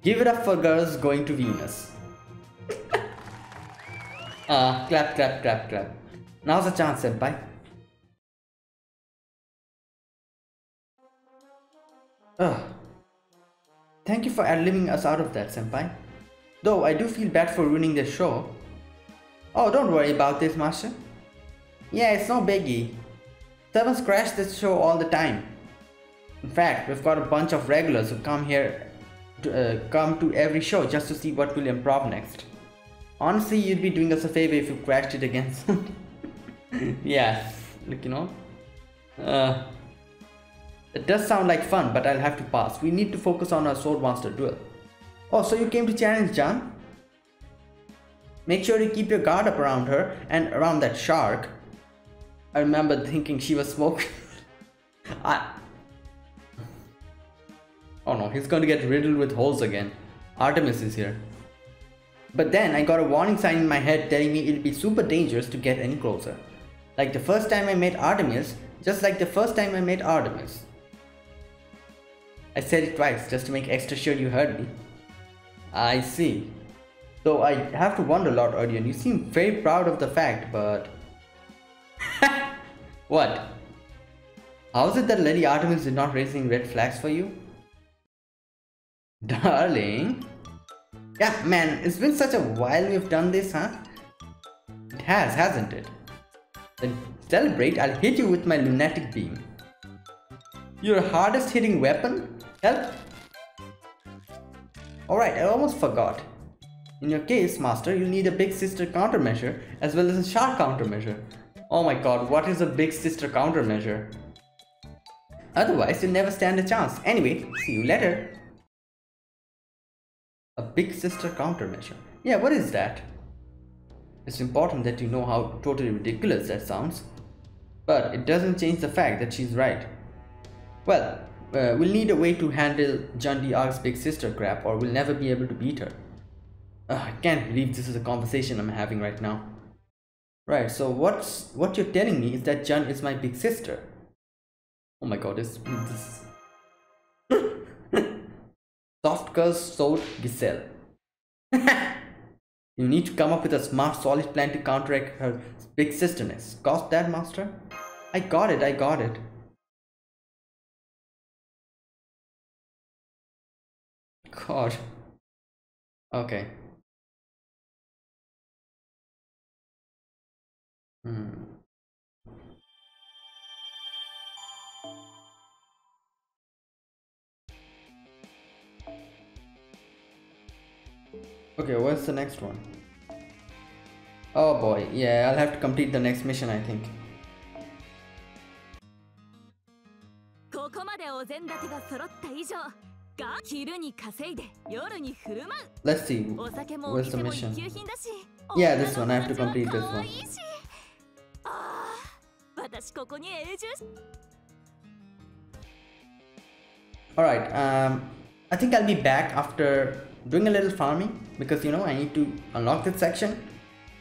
Give it up for girls going to Venus. Ah, clap, clap, clap, clap. Now's a chance, senpai. Ugh. Thank you for ad-libbing us out of that, senpai. Though I do feel bad for ruining the show. Oh, don't worry about this, master. Yeah, it's no biggie. Servants crash this show all the time. In fact, we've got a bunch of regulars who come here to uh, come to every show just to see what will improv next. Honestly, you'd be doing us a favor if you crashed it again. yeah, like you know. Uh, it does sound like fun, but I'll have to pass. We need to focus on our Swordmaster duel. Oh, so you came to challenge Jeanne? Make sure you keep your guard up around her and around that shark. I remember thinking she was smoking. I. Oh no, he's going to get riddled with holes again. Artemis is here. But then I got a warning sign in my head telling me it'd be super dangerous to get any closer. Like the first time I met Artemis, just like the first time I met Artemis. I said it twice just to make extra sure you heard me. I see. So I have to wonder, Lord Orion, you seem very proud of the fact, but... what? How is it that Lady Artemis did not raise any red flags for you? Darling? Yeah, man, it's been such a while we've done this, huh? It has, hasn't it? Then celebrate, I'll hit you with my lunatic beam. Your hardest hitting weapon? Help? Alright, I almost forgot. In your case, Master, you'll need a Big Sister countermeasure as well as a Shark countermeasure. Oh my god, what is a Big Sister countermeasure? Otherwise, you'll never stand a chance. Anyway, see you later. A Big Sister countermeasure. Yeah, what is that? It's important that you know how totally ridiculous that sounds. But it doesn't change the fact that she's right. Well, uh, we'll need a way to handle Jeanne d'Arc's big sister crap or we'll never be able to beat her. Uh, I can't believe this is a conversation I'm having right now. Right, so what's what you're telling me is that Jeanne is my big sister. Oh my god, is this Soft curse sword Giselle. you need to come up with a smart solid plan to counteract her big sisterness. Got that, master? I got it, I got it. God. Okay. Hmm. Okay, what's the next one? Oh boy, yeah, I'll have to complete the next mission, I think. ここまでお膳立てが揃った以上 Let's see. Where's the mission? Yeah, this one. I have to complete this one. Alright, um, I think I'll be back after doing a little farming because you know I need to unlock this section.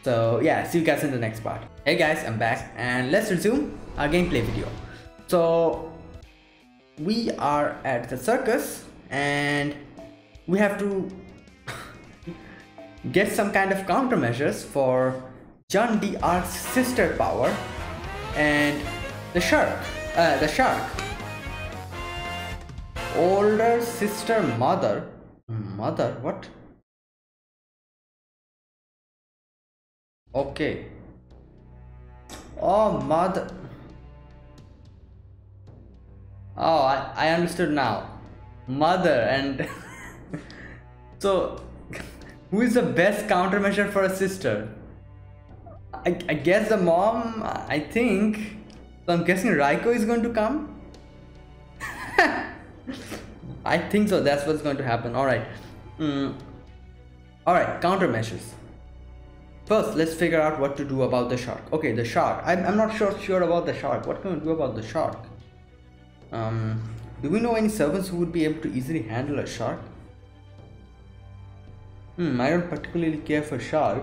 So yeah, see you guys in the next part. Hey guys, I'm back and let's resume our gameplay video. So we are at the circus and we have to get some kind of countermeasures for Jeanne d'Arc's sister power and the shark, uh, the shark. Older sister mother mother what? Okay. Oh mother. Oh i, I understood now mother and so who is the best countermeasure for a sister I, I guess the mom i think so i'm guessing raiko is going to come I think so. That's what's going to happen. All right. Mm. All right. Countermeasures. First, let's figure out what to do about the shark. Okay, the shark. I'm, I'm not sure sure about the shark. What can we do about the shark? Um, do we know any servants who would be able to easily handle a shark? Hmm. I don't particularly care for shark.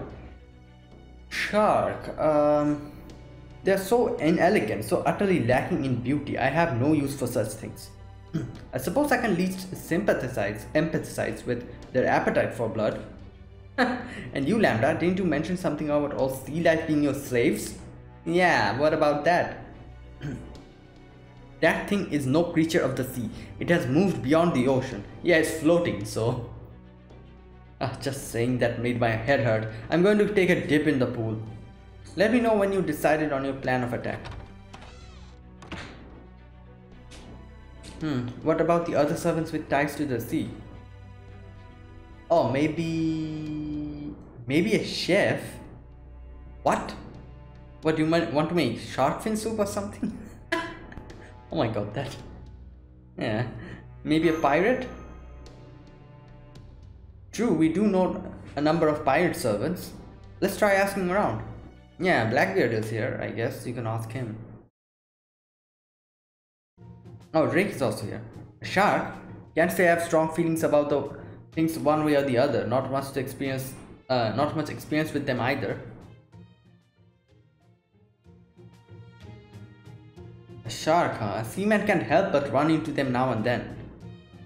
Shark. Um, they're so inelegant, so utterly lacking in beauty. I have no use for such things. I suppose I can at least sympathize, empathize with their appetite for blood. and you, Lambda, didn't you mention something about all sea life being your slaves? Yeah, what about that? that thing is no creature of the sea. It has moved beyond the ocean. Yeah, it's floating, so. Ah, just saying that made my head hurt. I'm going to take a dip in the pool. Let me know when you decided on your plan of attack. Hmm, what about the other servants with ties to the sea? Oh, maybe... Maybe a chef? What? What, do you want to make shark fin soup or something? oh my god, that... Yeah. Maybe a pirate? True, we do know a number of pirate servants. Let's try asking around. Yeah, Blackbeard is here, I guess you can ask him. Oh, Drake is also here. A shark? Can't say I have strong feelings about the things one way or the other. Not much to experience, uh, not much experience with them either. A shark, huh? A seaman can't help but run into them now and then.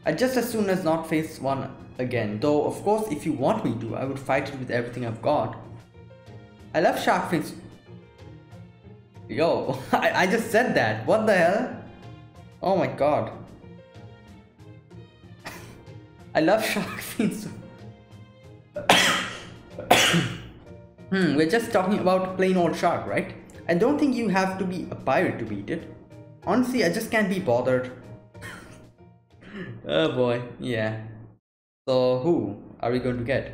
I'd just as soon as not face one again, though of course if you want me to, I would fight it with everything I've got. I love shark fins. Yo, I, I just said that. What the hell? Oh my god. I love shark fins. hmm, we're just talking about plain old shark, right? I don't think you have to be a pirate to beat it. Honestly, I just can't be bothered. oh boy, yeah. So who are we going to get?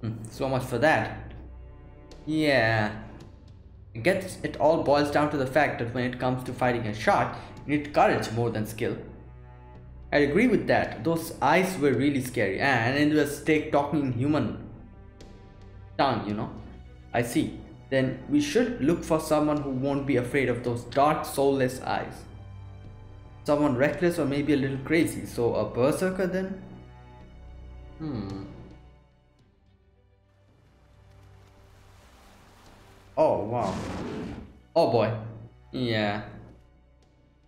Hmm, so much for that. Yeah. I guess it all boils down to the fact that when it comes to fighting a shark, you need courage more than skill. I agree with that. Those eyes were really scary and it was take talking in human tongue, you know. I see. Then we should look for someone who won't be afraid of those dark soulless eyes. Someone reckless or maybe a little crazy. So a berserker then? Hmm. Oh wow. Oh boy. Yeah.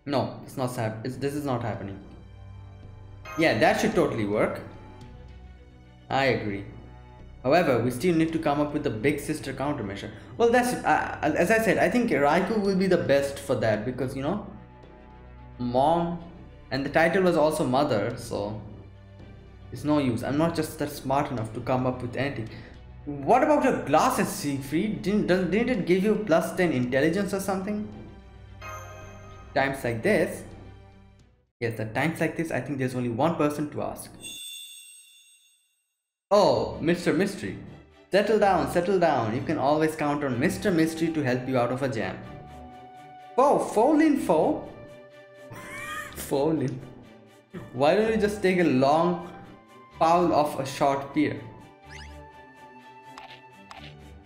No, it's not hap- it's, this is not happening. Yeah, that should totally work. I agree. However, we still need to come up with a big sister countermeasure. Well, that's uh, as I said. I think Raikou will be the best for that because you know, mom, and the title was also mother, so it's no use. I'm not just that smart enough to come up with anything. What about your glasses, Siegfried? Didn't, didn't it give you plus 10 intelligence or something? Times like this? Yes, at times like this, I think there's only one person to ask. Oh, Mr. Mystery. Settle down, settle down. You can always count on Mr. Mystery to help you out of a jam. Oh, fall in four? In. Why don't you just take a long foul of a short pier?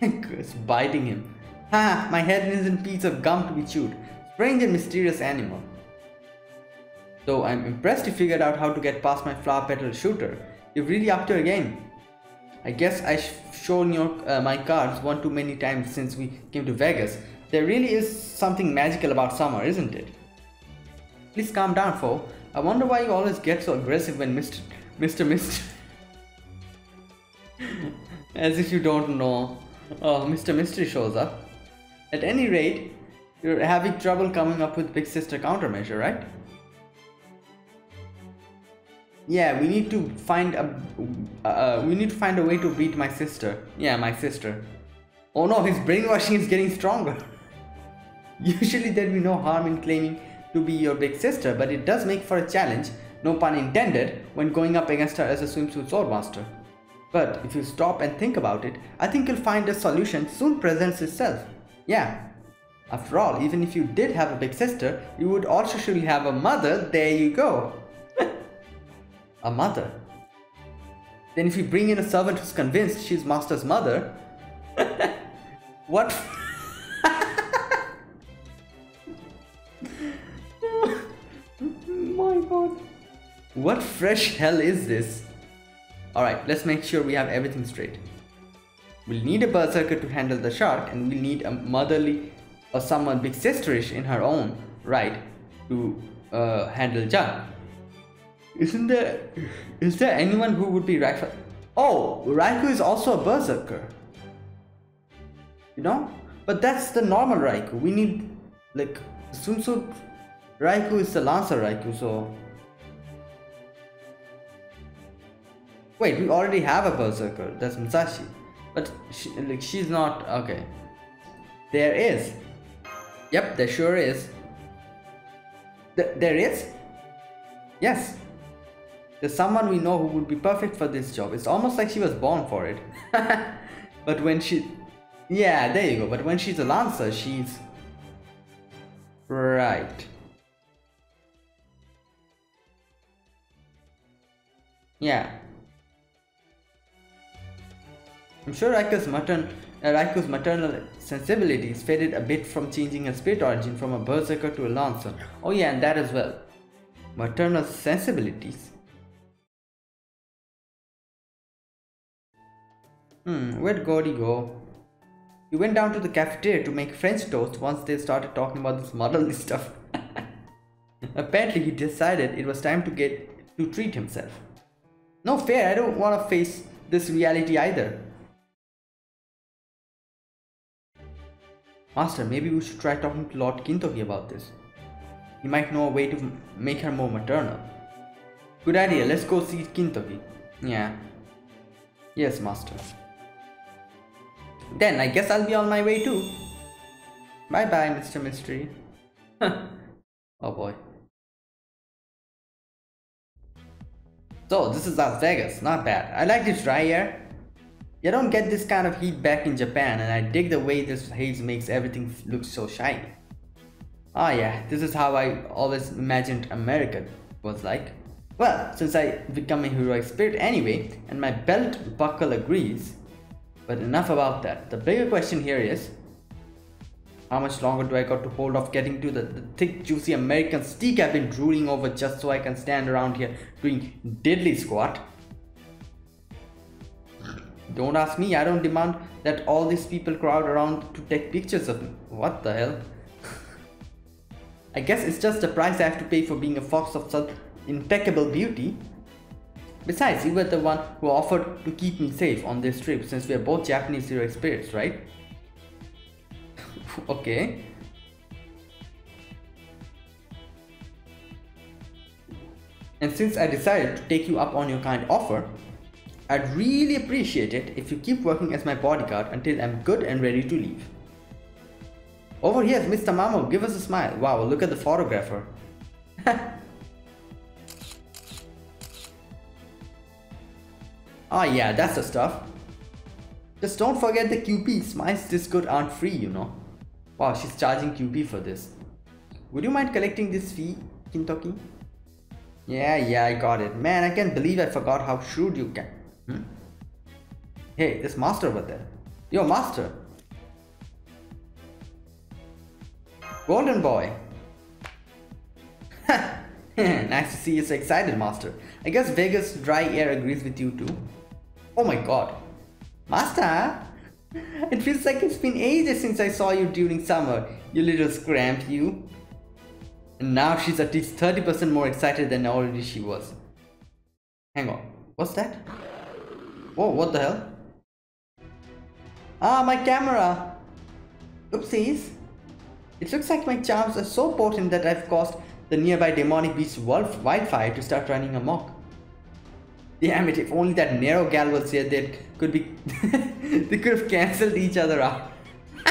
it's biting him. Ha! My head is in piece of gum to be chewed. Strange and mysterious animal. Though I'm impressed you figured out how to get past my flower petal shooter. You're really up to your game. I guess I've shown you uh, my cards one too many times since we came to Vegas. There really is something magical about summer, isn't it? Please calm down, Fou. I wonder why you always get so aggressive when Mr. Mr. Mr. As if you don't know. Oh, Mr. Mystery shows up. At any rate, you're having trouble coming up with Big Sister countermeasure, right? Yeah, we need to find a uh, we need to find a way to beat my sister. Yeah, my sister. Oh no, his brainwashing is getting stronger. Usually there'd be no harm in claiming to be your big sister, but it does make for a challenge, no pun intended, when going up against her as a swimsuit swordmaster. But if you stop and think about it, I think you'll find a solution soon presents itself. Yeah. After all, even if you did have a big sister, you would also surely have a mother. There you go. a mother. Then if you bring in a servant who's convinced she's master's mother, what? My god. What fresh hell is this? Alright, let's make sure we have everything straight. We'll need a berserker to handle the shark and we'll need a motherly or someone big sisterish in her own right to uh, handle Jung. Isn't there... Is there anyone who would be for... Oh, Raikou is also a berserker. You know? But that's the normal Raikou. We need... Like, Swimsuit Raikou is the Lancer Raikou, so... Wait, we already have a berserker. That's Musashi. But she, like, she's not... Okay. There is. Yep, there sure is. Th there is? Yes. There's someone we know who would be perfect for this job. It's almost like she was born for it. but when she... Yeah, there you go. But when she's a Lancer, she's... Right. Yeah. I'm sure Raikou's, matern- uh, maternal sensibilities faded a bit from changing her spirit origin from a berserker to a lancer. Oh yeah, and that as well. Maternal sensibilities. Hmm, where'd Gordy go? He went down to the cafeteria to make French toast once they started talking about this motherly stuff. Apparently, he decided it was time to get to treat himself. No fair, I don't want to face this reality either. Master, maybe we should try talking to Lord Kintoki about this. He might know a way to make her more maternal. Good idea, let's go see Kintoki. Yeah. Yes, Master. Then I guess I'll be on my way too. Bye bye, Mr. Mystery. oh boy. So, this is Las Vegas, not bad. I like this dry air. You don't get this kind of heat back in Japan, and I dig the way this haze makes everything look so shiny. Ah, yeah, this is how I always imagined America was like. Well, since I become a heroic spirit anyway, and my belt buckle agrees, but enough about that. The bigger question here is how much longer do I got to hold off getting to the, the thick, juicy American steak I've been drooling over just so I can stand around here doing diddly squat? Don't ask me, I don't demand that all these people crowd around to take pictures of me. What the hell? I guess it's just the price I have to pay for being a fox of such impeccable beauty. Besides, you were the one who offered to keep me safe on this trip since we are both Japanese hero spirits, right? Okay. And since I decided to take you up on your kind offer, I'd really appreciate it if you keep working as my bodyguard until I'm good and ready to leave. Over here, Mr. Mamo, give us a smile. Wow, look at the photographer. Ah yeah, that's the stuff. Just don't forget the QP. Smiles this good aren't free, you know. Wow, she's charging QP for this. Would you mind collecting this fee, Kintoki? Yeah, yeah, I got it. Man, I can't believe I forgot how shrewd you can. Hmm? Hey, this master over there. Yo, master. Golden boy. nice to see you so excited, master. I guess Vegas dry air agrees with you too. Oh my god. Master! It feels like it's been ages since I saw you during summer, you little scramp, you. And now she's at least 30% more excited than already she was. Hang on, what's that? Oh, what the hell? Ah, my camera! Oopsies. It looks like my charms are so potent that I've caused the nearby demonic beast Wolf Wildfire to start running amok. Damn it, if only that narrow gal was here, they could be. they could have cancelled each other out.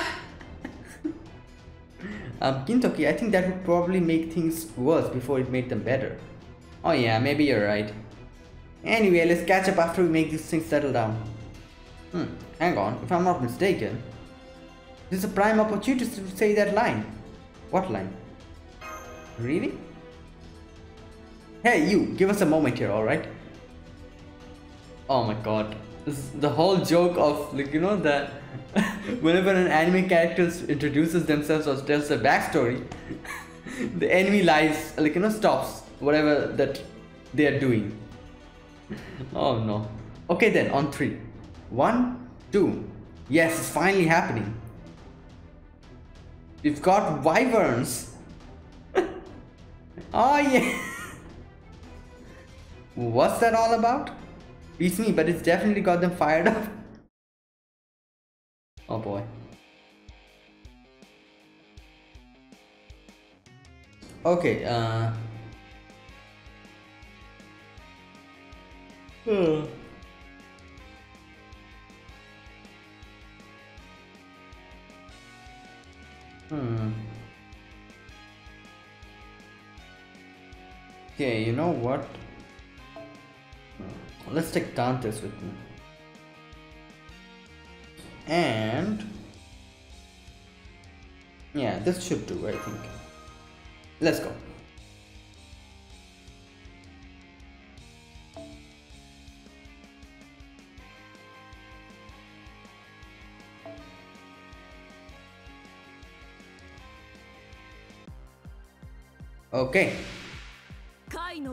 um, Kintoki, I think that would probably make things worse before it made them better. Oh, yeah, maybe you're right. Anyway, let's catch up after we make these things settle down. Hmm, hang on, if I'm not mistaken, this is a prime opportunity to say that line. What line? Really? Hey, you, give us a moment here, alright? Oh my god. The whole joke of, like, you know, that whenever an anime character introduces themselves or tells their backstory, the enemy lies, like, you know, stops whatever that they are doing. Oh no. Okay then, on three. One, two. Yes, it's finally happening. We've got wyverns. oh yeah. What's that all about? Beats me, but it's definitely got them fired up. Oh boy. Okay, uh... Hmm. Hmm. Okay, you know what? Let's take Dantes with me. And yeah, this should do, I think. Let's go. Okay.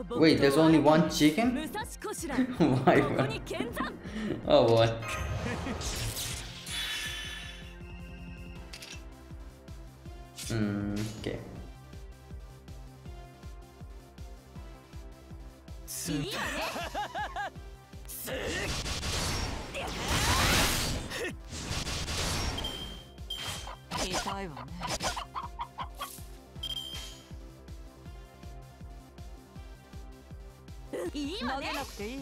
Wait, there's only one chicken? Why? oh boy. Hmm, okay. いいわね。なくていい一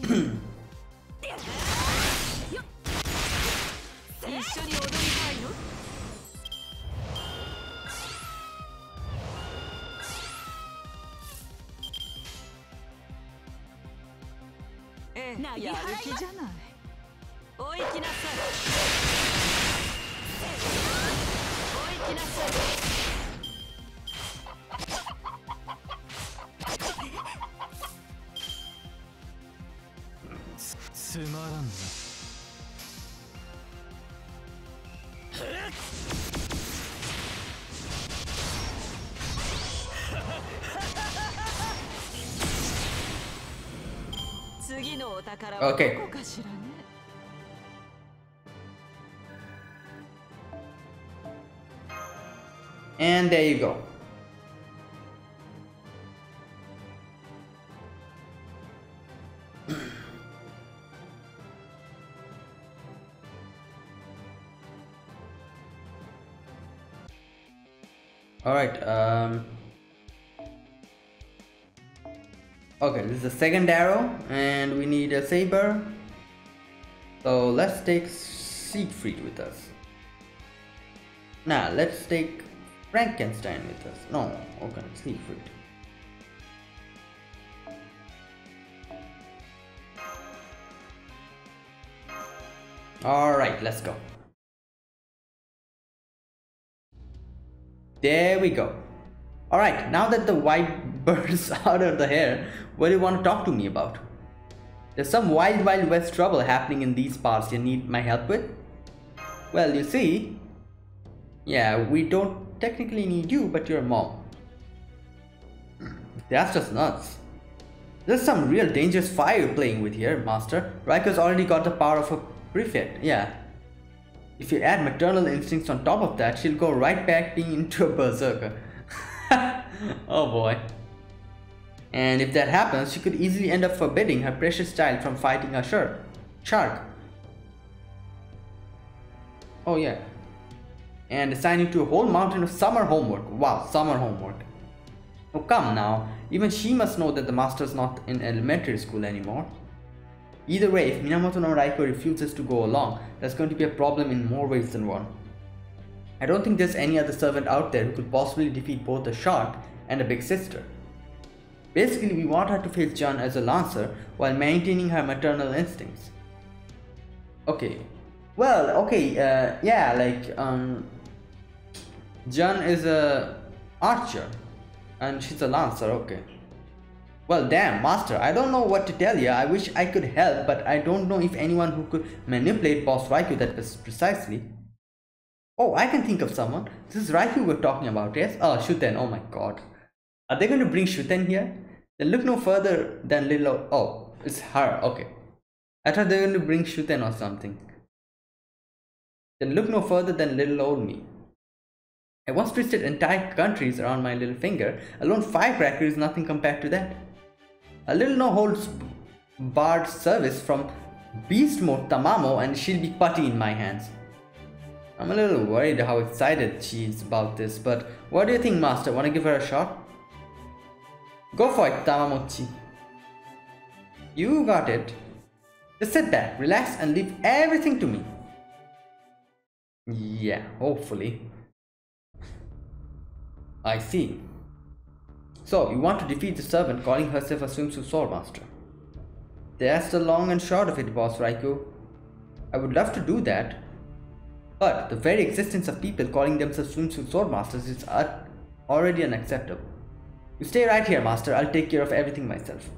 緒に踊りたい。よええやる気じゃない。お行きなさい。お行きなさいつまらんな次のお宝はど Okay. こかしらね And there you go. Is the second arrow, and we need a saber. So let's take Siegfried with us. Now let's take Frankenstein with us. No, okay, Siegfried. Alright, let's go. There we go. Alright, now that the white bird's out of the hair, what do you want to talk to me about? There's some wild wild west trouble happening in these parts you need my help with? Well, you see, yeah, we don't technically need you, but your mom. Hmm, that's just nuts. There's some real dangerous fire playing with here, Master. Raikou's already got the power of a prefect, yeah. If you add maternal instincts on top of that, she'll go right back being into a berserker. oh boy. And if that happens, she could easily end up forbidding her precious child from fighting a shark. Shark. Oh yeah. And assigning to a whole mountain of summer homework. Wow, summer homework. Oh come now, even she must know that the master's not in elementary school anymore. Either way, if Minamoto no Raiko refuses to go along, that's going to be a problem in more ways than one. I don't think there's any other servant out there who could possibly defeat both a shark and a big sister. Basically, we want her to face Jeanne as a lancer while maintaining her maternal instincts. Okay. Well, okay, uh, yeah, like, um, Jun is a archer and she's a lancer, okay. Well, damn, master, I don't know what to tell you. I wish I could help, but I don't know if anyone who could manipulate Boss Raikou that precisely. Oh, I can think of someone. This is Raikou we're talking about, yes? Oh, Shuten, oh my god. Are they going to bring Shuten here? Then look no further than little. Oh, it's her, okay. I thought they were going to bring Shuten or something. Then look no further than little old me. I once twisted entire countries around my little finger. Alone firecracker is nothing compared to that. A little no holds barred service from beast mode Tamamo and she'll be putty in my hands. I'm a little worried how excited she is about this, but what do you think, Master? Wanna give her a shot? Go for it, Tamamochi. You got it. Just sit back, relax, and leave everything to me. Yeah, hopefully. I see. So, you want to defeat the servant calling herself a swimsuit swordmaster. That's the long and short of it, Boss Raikou. I would love to do that, but the very existence of people calling themselves swimsuit swordmasters is already unacceptable. Stay right here, Master. I'll take care of everything myself.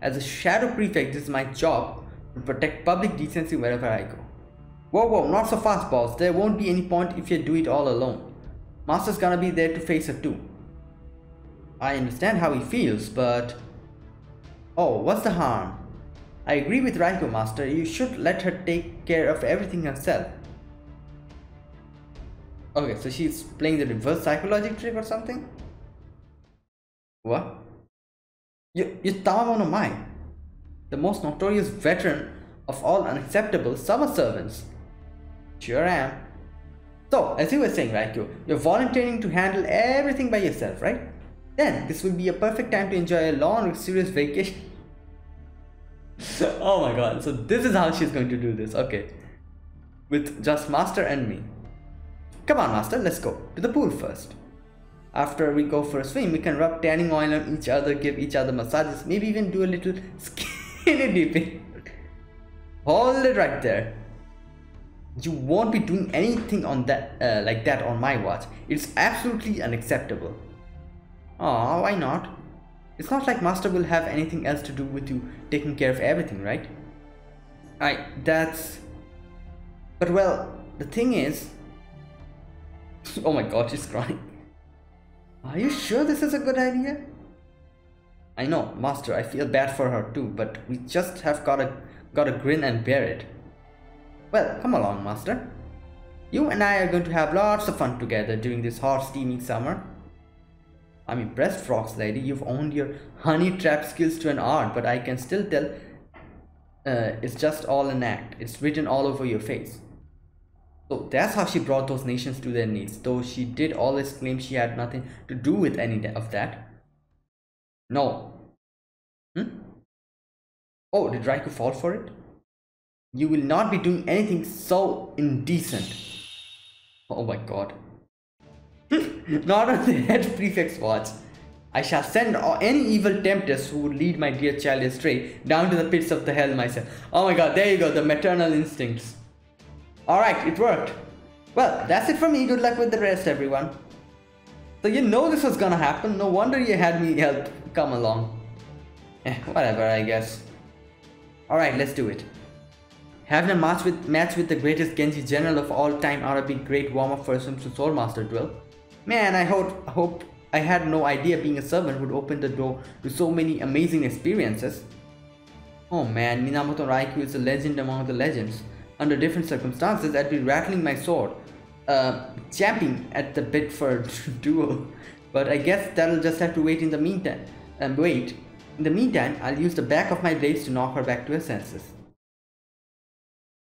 As a shadow prefect, this is my job to protect public decency wherever I go. Whoa, whoa, not so fast, boss. There won't be any point if you do it all alone. Master's gonna be there to face her too. I understand how he feels, but... Oh, what's the harm? I agree with Raiko, Master. You should let her take care of everything herself. Okay, so she's playing the reverse psychological trick or something? What? You, you're Tamamono no Mai, the most notorious veteran of all unacceptable summer servants. Sure am. So, as you were saying, Raikou, you're volunteering to handle everything by yourself, right? Then, this will be a perfect time to enjoy a long, luxurious vacation. oh my god, so this is how she's going to do this, okay. With just Master and me. Come on, Master, let's go to the pool first. After we go for a swim, we can rub tanning oil on each other, give each other massages, maybe even do a little skinny dipping. Hold it right there. You won't be doing anything on that uh, like that on my watch. It's absolutely unacceptable. Oh, why not? It's not like Master will have anything else to do with you taking care of everything, right? I that's but well, the thing is Oh my god, she's crying. Are you sure this is a good idea? I know, Master, I feel bad for her too, but we just have gotta gotta grin and bear it. Well, come along, Master. You and I are going to have lots of fun together during this hot, steamy summer. I'm impressed, Frogs Lady. You've owned your honey trap skills to an art, but I can still tell uh, it's just all an act. It's written all over your face. So that's how she brought those nations to their knees, though she did always claim she had nothing to do with any of that. No. Hmm? Oh, did Raikou fall for it? You will not be doing anything so indecent. Oh my god. not on the head prefect's watch. I shall send any evil tempters who would lead my dear child astray down to the pits of the hell myself. Oh my god, there you go, the maternal instincts. Alright, it worked. Well, that's it for me. Good luck with the rest, everyone. So you know this was gonna happen. No wonder you had me help come along. Eh, whatever, I guess. Alright, let's do it. Having a match with, match with the greatest Genji general of all time ought to be great warm-up for some Master Drill. Man, I hope, hope I had no idea being a servant would open the door to so many amazing experiences. Oh man, Minamoto Raikou is a legend among the legends. Under different circumstances, I'd be rattling my sword, uh, champing at the bit for duel. But I guess that'll just have to wait in the meantime. And um, wait. In the meantime, I'll use the back of my blades to knock her back to her senses.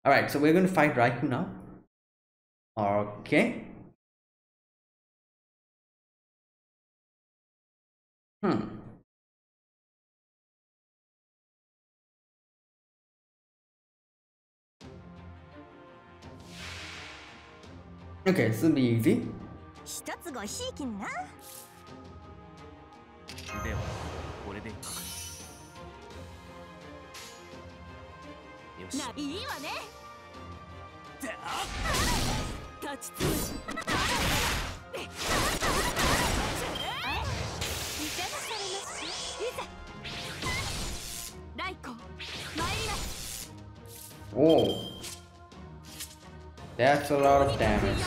Alright, so we're going to fight Raikou now. Okay. Hmm. Okay, this will be easy. 一つごひいきにな。ではこれでよしないいわね。立ちつぶし。いかがされますいざ。ライコ参ります。Whoa. That's a lot of damage.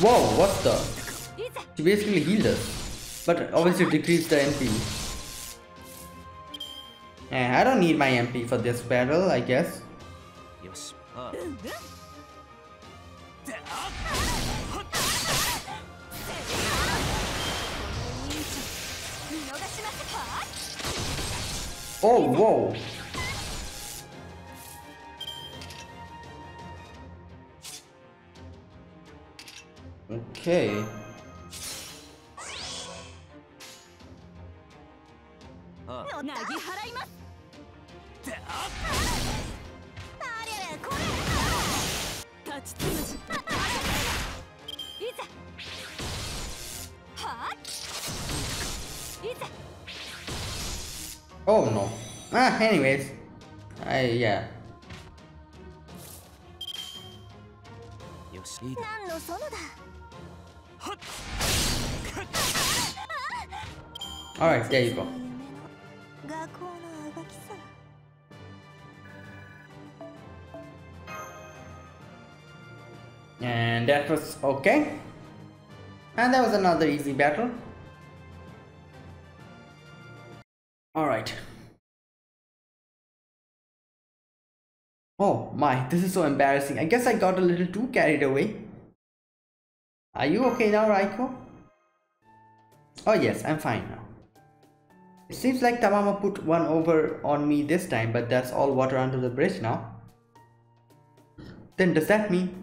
Whoa, what the? She basically healed us. But obviously decrease the MP. Eh, I don't need my MP for this battle, I guess. Yes. Oh, whoa! Okay. Oh no. Ah, anyways. I, yeah. Alright, there you go. And that was okay. And that was another easy battle. Alright. Oh my, this is so embarrassing. I guess I got a little too carried away. Are you okay now, Raikou? Oh yes, I'm fine now. It seems like Tamamo put one over on me this time, but that's all water under the bridge now. Then does that mean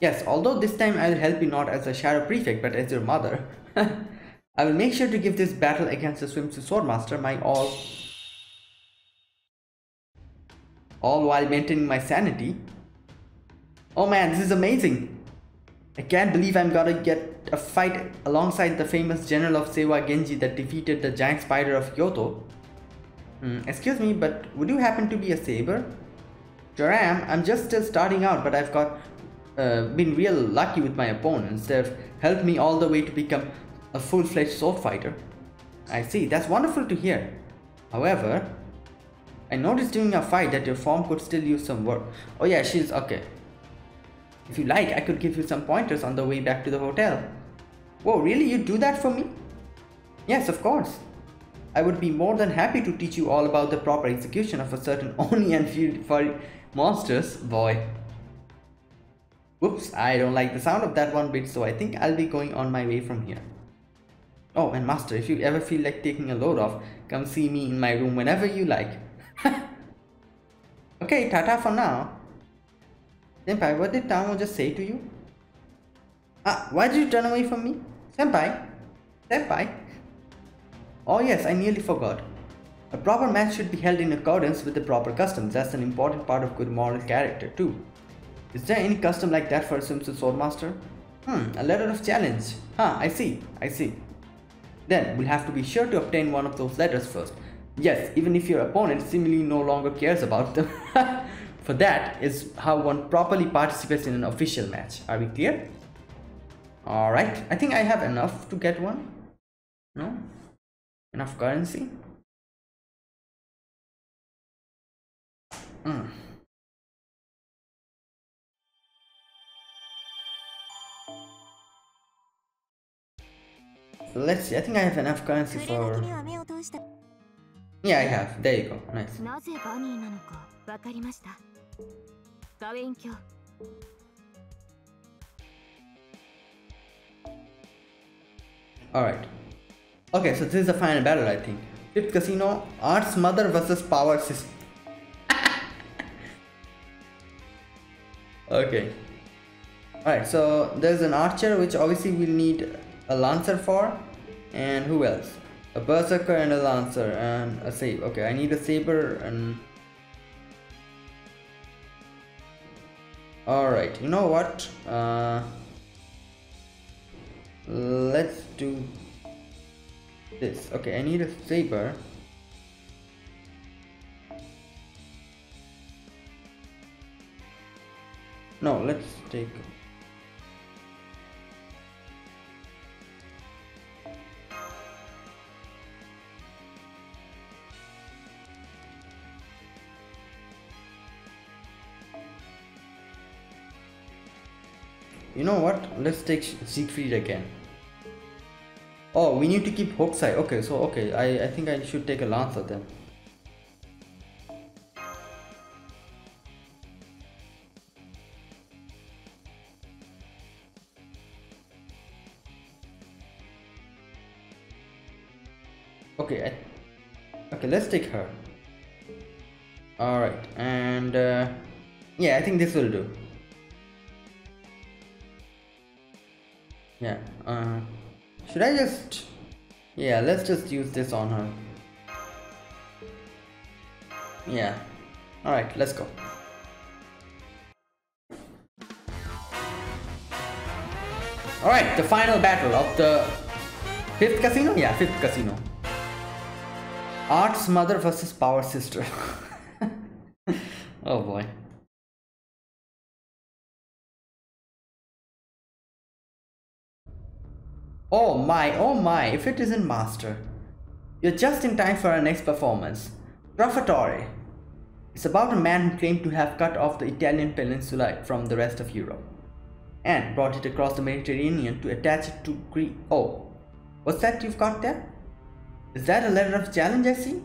Yes, although this time I will help you not as a shadow prefect but as your mother. I will make sure to give this battle against the swimsuit swordmaster my all. All while maintaining my sanity. Oh man, this is amazing! I can't believe I'm gonna get a fight alongside the famous general of Seiwa Genji that defeated the giant spider of Kyoto. Hmm, excuse me, but would you happen to be a saber? Sure am. I'm just still starting out, but I've got uh, been real lucky with my opponents. They've helped me all the way to become a full-fledged sword fighter. I see. That's wonderful to hear. However, I noticed during our fight that your form could still use some work. Oh yeah, she's okay. If you like, I could give you some pointers on the way back to the hotel. Whoa, really? You do that for me? Yes, of course. I would be more than happy to teach you all about the proper execution of a certain Oni and furry monsters. Boy. Whoops, I don't like the sound of that one bit, so I think I'll be going on my way from here. Oh, and Master, if you ever feel like taking a load off, come see me in my room whenever you like. okay, tata for now. Senpai, what did Tamo just say to you? Ah, why did you turn away from me? Senpai? Senpai? Oh yes, I nearly forgot. A proper match should be held in accordance with the proper customs. That's an important part of good moral character too. Is there any custom like that for a swimsuit swordmaster? Hmm, a letter of challenge. Huh, I see, I see. Then we'll have to be sure to obtain one of those letters first. Yes, even if your opponent seemingly no longer cares about them. for that is how one properly participates in an official match. Are we clear? Alright, I think I have enough to get one. No? Enough currency? Hmm. let's see, I think I have enough currency クレナ for... キには目を通した Yeah, I have. There you go. Nice. なぜバニーなのかわかりましたガウェイン卿 Alright. Okay, so this is the final battle, I think. Fifth Casino, Art's mother versus Power Sister. okay. Alright, so there's an archer which obviously we'll need a lancer for. And who else? A berserker and a lancer and a saber. Okay, I need a saber and... Alright, you know what? Uh, let's do this. Okay, I need a saber. No, let's take. You know what? Let's take Siegfried again. Oh, we need to keep Hokusai. Okay, so okay, I, I think I should take a Lancer then. Okay, I, okay, let's take her. Alright, and uh, yeah, I think this will do. Yeah, uh, should I just... Yeah, let's just use this on her. Yeah. Alright, let's go. Alright, the final battle of the fifth casino? Yeah, fifth casino. Art's mother versus Power sister. oh boy. Oh my, oh my, if it isn't Master. You're just in time for our next performance. Profitore. It's about a man who claimed to have cut off the Italian peninsula from the rest of Europe and brought it across the Mediterranean to attach it to Greece. Oh, what's that you've got there? Is that a letter of challenge I see?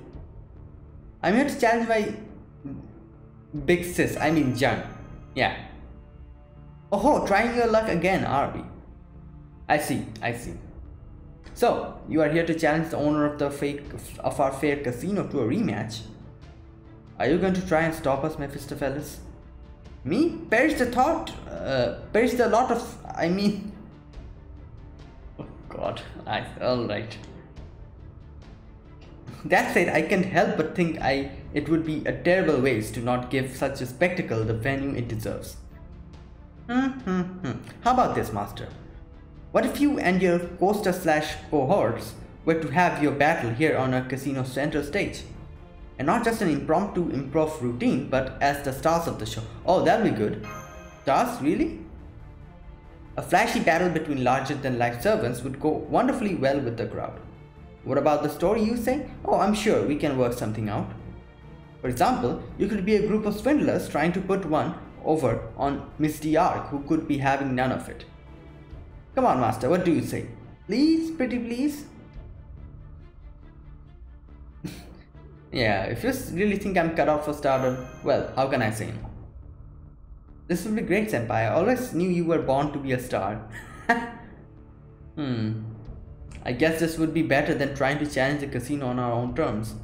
I'm here to challenge my big sis, I mean Jeanne. Yeah. Oh, ho, trying your luck again, are we? I see, I see. So, you are here to challenge the owner of the fake of our fair casino to a rematch. Are you going to try and stop us, Mephistopheles? Me? Perish the thought, uh, perish the lot of, I mean... Oh god, I, alright. That said, I can't help but think I it would be a terrible waste to not give such a spectacle the venue it deserves. Hmm, hmm, hmm. How about this, Master? What if you and your coaster slash cohorts were to have your battle here on a casino central stage? And not just an impromptu improv routine, but as the stars of the show. Oh, that'll be good. Stars, really? A flashy battle between larger than life servants would go wonderfully well with the crowd. What about the story, you say? Oh, I'm sure we can work something out. For example, you could be a group of swindlers trying to put one over on Miss D'Arc who could be having none of it. Come on, Master, what do you say? Please, pretty please? yeah, if you really think I'm cut out for stardom, well, how can I say no? This will be great, Senpai. I always knew you were born to be a star. hmm. I guess this would be better than trying to challenge the casino on our own terms.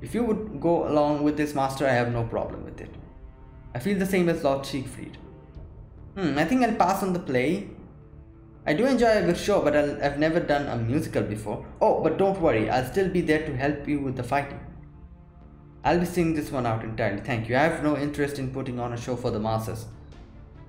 If you would go along with this master, I have no problem with it. I feel the same as Lord Siegfried. Hmm, I think I'll pass on the play. I do enjoy a good show, but i have never done a musical before. Oh, but don't worry, I'll still be there to help you with the fighting. I'll be seeing this one out entirely, thank you. I have no interest in putting on a show for the masses.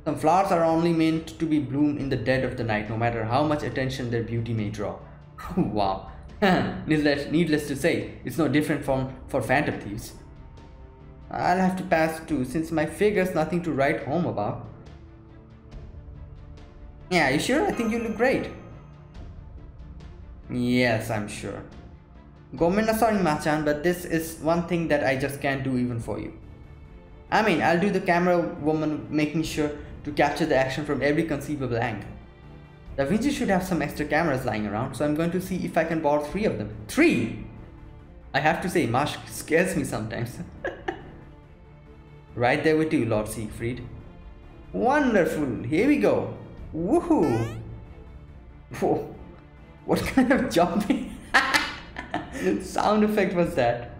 Some flowers are only meant to be bloomed in the dead of the night, no matter how much attention their beauty may draw. wow. needless, needless to say, it's no different from for Phantom Thieves. I'll have to pass too, since my figure's nothing to write home about. Yeah, you sure? I think you look great. Yes, I'm sure. Gomena, sorry Mash-chan, but this is one thing that I just can't do even for you. I mean, I'll do the camera woman making sure to capture the action from every conceivable angle. Da Vinci should have some extra cameras lying around, so I'm going to see if I can borrow three of them. Three! I have to say, Mash scares me sometimes. right there with you, Lord Siegfried. Wonderful! Here we go! Woohoo! Whoa! What kind of jumping sound effect was that?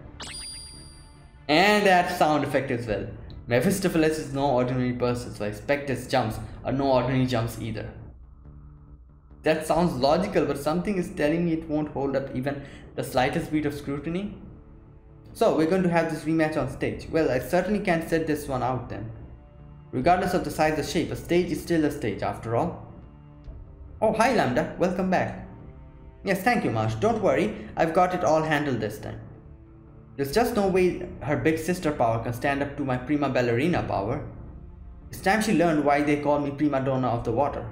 And that sound effect as well. Mephistopheles is no ordinary person, so I expect his jumps are no ordinary jumps either. That sounds logical, but something is telling me it won't hold up even the slightest bit of scrutiny. So, we're going to have this rematch on stage. Well, I certainly can't set this one out then. Regardless of the size or shape, a stage is still a stage after all. Oh, hi Lambda, welcome back. Yes, thank you Mash, don't worry, I've got it all handled this time. There's just no way her big sister power can stand up to my prima ballerina power. It's time she learned why they call me prima donna of the water.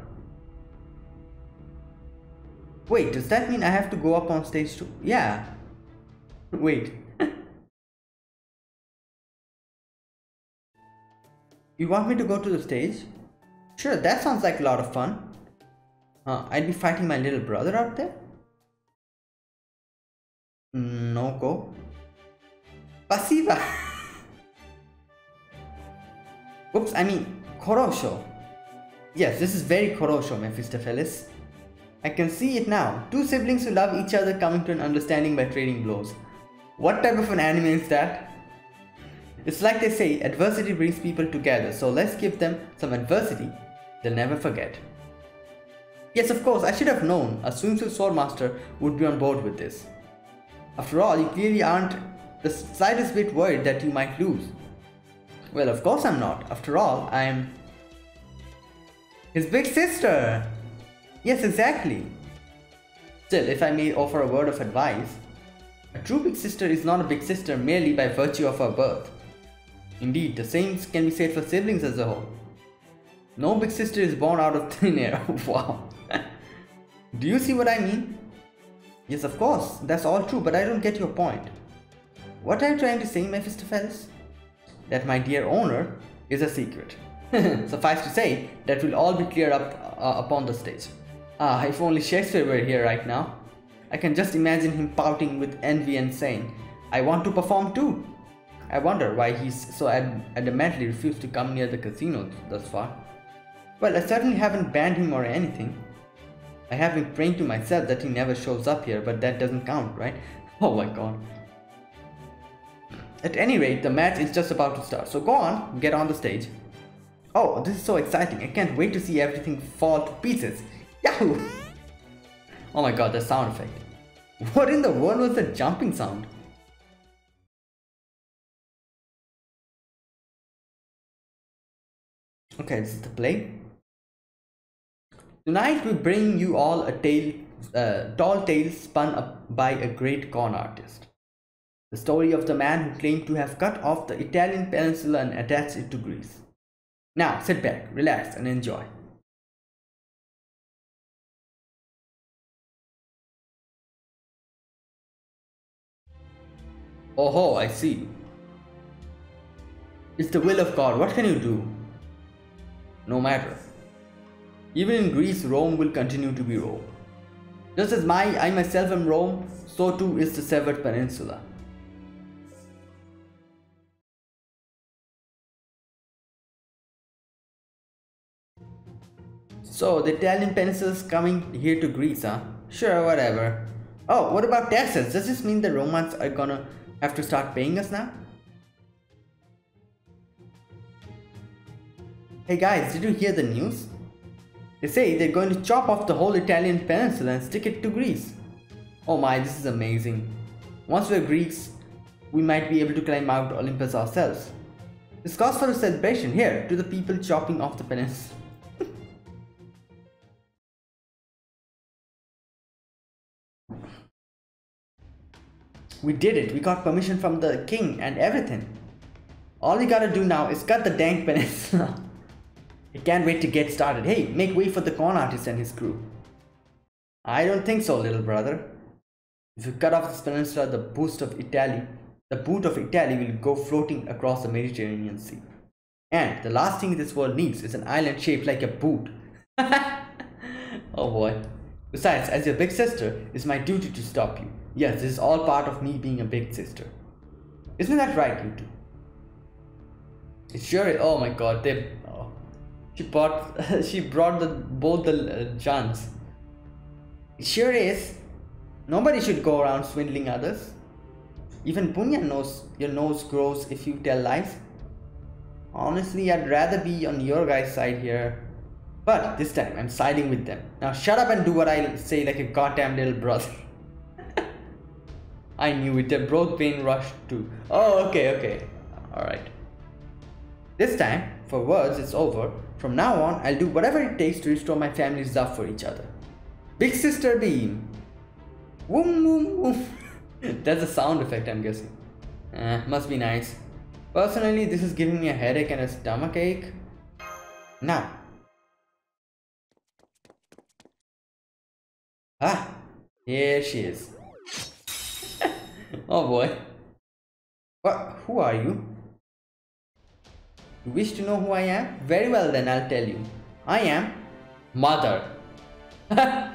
Wait, does that mean I have to go up on stage too? Yeah. Wait. You want me to go to the stage? Sure, that sounds like a lot of fun. Uh, I'd be fighting my little brother out there? No go. Pasiva! Oops, I mean, Korosho. Yes, this is very Korosho, Mephistopheles. I can see it now. Two siblings who love each other coming to an understanding by trading blows. What type of an anime is that? It's like they say, adversity brings people together, so let's give them some adversity they'll never forget. Yes, of course, I should have known a swimsuit swordmaster would be on board with this. After all, you clearly aren't the slightest bit worried that you might lose. Well, of course I'm not. After all, I'm his big sister. Yes, exactly. Still, if I may offer a word of advice, a true big sister is not a big sister merely by virtue of her birth. Indeed, the same can be said for siblings as a whole. No big sister is born out of thin air. wow. Do you see what I mean? Yes, of course, that's all true, but I don't get your point. What are you trying to say, Mephistopheles? That my dear owner is a secret. Suffice to say, that will all be cleared up uh, upon the stage. Ah, if only Shakespeare were here right now. I can just imagine him pouting with envy and saying, I want to perform too. I wonder why he's so adamantly refused to come near the casino thus far. Well, I certainly haven't banned him or anything. I have been praying to myself that he never shows up here, but that doesn't count, right? Oh my god. At any rate, the match is just about to start, so go on, get on the stage. Oh, this is so exciting. I can't wait to see everything fall to pieces. Yahoo! Oh my god, the sound effect. What in the world was that jumping sound? Okay, this is the play. Tonight we bring you all a tale, uh, tall tale spun up by a great con artist. The story of the man who claimed to have cut off the Italian peninsula and attached it to Greece. Now sit back, relax, and enjoy. Oh ho, I see. It's the will of God. What can you do? No matter. Even in Greece, Rome will continue to be Rome. Just as my I myself am Rome, so too is the severed peninsula. So the Italian peninsula is coming here to Greece, huh? Sure, whatever. Oh, what about taxes? Does this mean the Romans are gonna have to start paying us now? Hey guys, did you hear the news? They say they're going to chop off the whole Italian peninsula and stick it to Greece. Oh my, this is amazing. Once we're Greeks, we might be able to climb Mount Olympus ourselves. This calls for a celebration here to the people chopping off the peninsula. we did it. We got permission from the king and everything. All we gotta do now is cut the dang peninsula. I can't wait to get started. Hey, make way for the con artist and his crew. I don't think so, little brother. If you cut off this peninsula, the boost of Italy, the boot of Italy will go floating across the Mediterranean Sea. And the last thing this world needs is an island shaped like a boot. oh boy. Besides, as your big sister, it's my duty to stop you. Yes, this is all part of me being a big sister. Isn't that right, you two? It sure is. Oh my god, they. She brought. she brought the both the uh. It sure is. Nobody should go around swindling others. Even Punya knows your nose grows if you tell lies. Honestly, I'd rather be on your guys' side here. But this time, I'm siding with them. Now shut up and do what I say like a goddamn little brother. I knew it, the broad pain rushed too. Oh, okay, okay. Alright. This time, for words, it's over. From now on, I'll do whatever it takes to restore my family's love for each other. Big Sister Beam. Woom woom woom. That's a sound effect, I'm guessing. Eh, must be nice. Personally, this is giving me a headache and a stomach ache. Now. Ah, here she is. oh boy. What? Who are you? You wish to know who I am? Very well then, I'll tell you. I am Mother.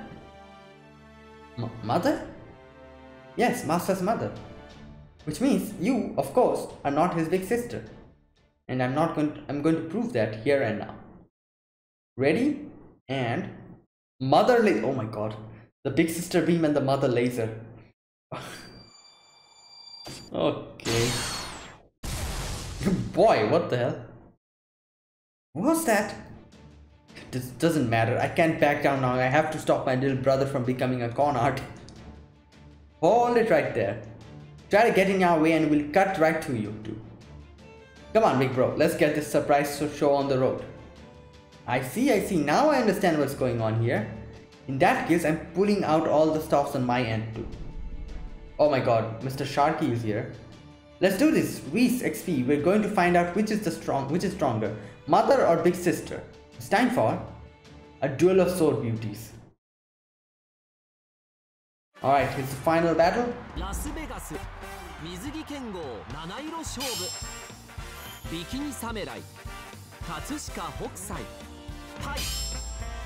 Mother? Yes, Master's mother. Which means you, of course, are not his big sister. And I'm not going to, I'm going to prove that here and now. Ready? And mother oh my god. The big sister beam and the mother laser. okay. Boy, what the hell? What was that? This doesn't matter. I can't back down now. I have to stop my little brother from becoming a con art. Hold it right there. Try to get in our way and we'll cut right to you two. Come on, big bro. Let's get this surprise show on the road. I see, I see. Now I understand what's going on here. In that case, I'm pulling out all the stops on my end too. Oh my god, Mr. Sharky is here. Let's do this. Reese XP, we're going to find out which is the strong which is stronger, mother or big sister. It's time for a duel of sword beauties. Alright, his final battle. Las Vegas, Mizugi Kengo, Nanairo Shobu, Bikini Samurai, Katsushika Hokusai, Tai,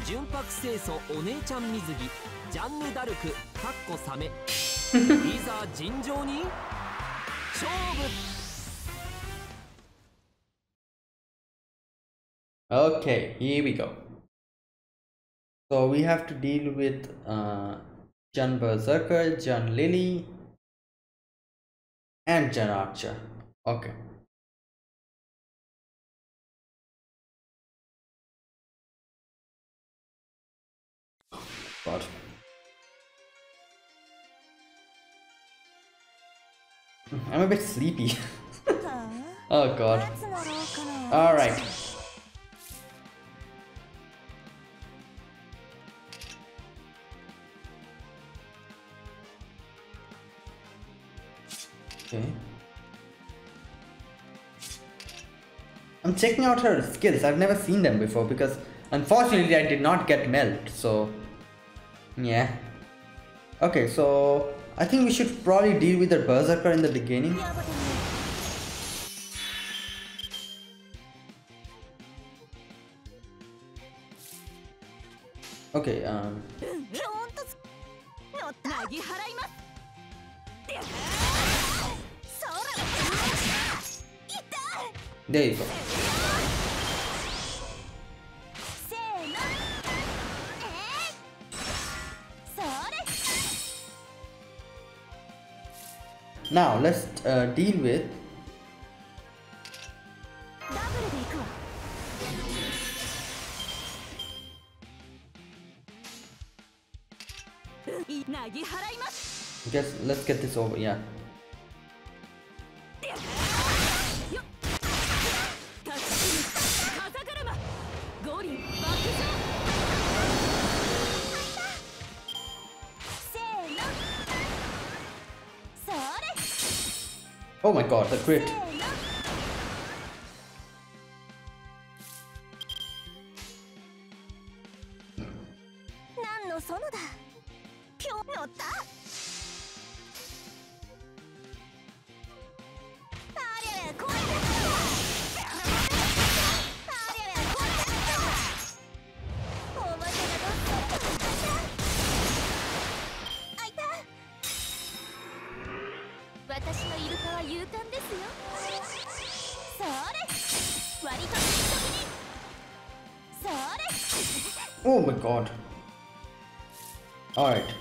Junpak Seiso, Onei-chan Mizugi, Janne Daruk, Kakko Same. いざ尋常に勝負 okay here we go so we have to deal with uh, Jeanne Berserker, Jeanne Lily and Jeanne Archer okay God. I'm a bit sleepy. oh god. Alright. Okay. I'm checking out her skills. I've never seen them before because unfortunately I did not get melt. So yeah. Okay, so I think we should probably deal with the berserker in the beginning. Okay, um... There you go. Now let's uh, deal with Just let's get this over, yeah. My god, the crit. God. Alright.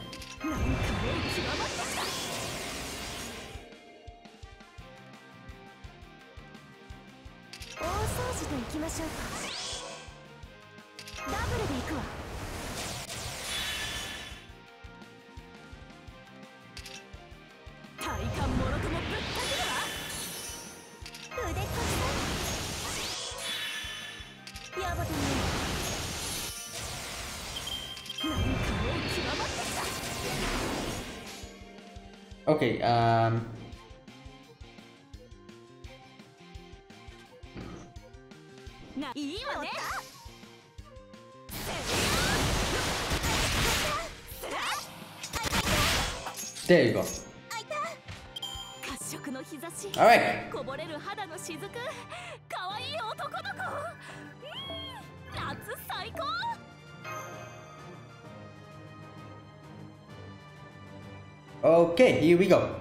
Okay, um. ないいわね There you go. 褐色の日差し Alright. Here we go.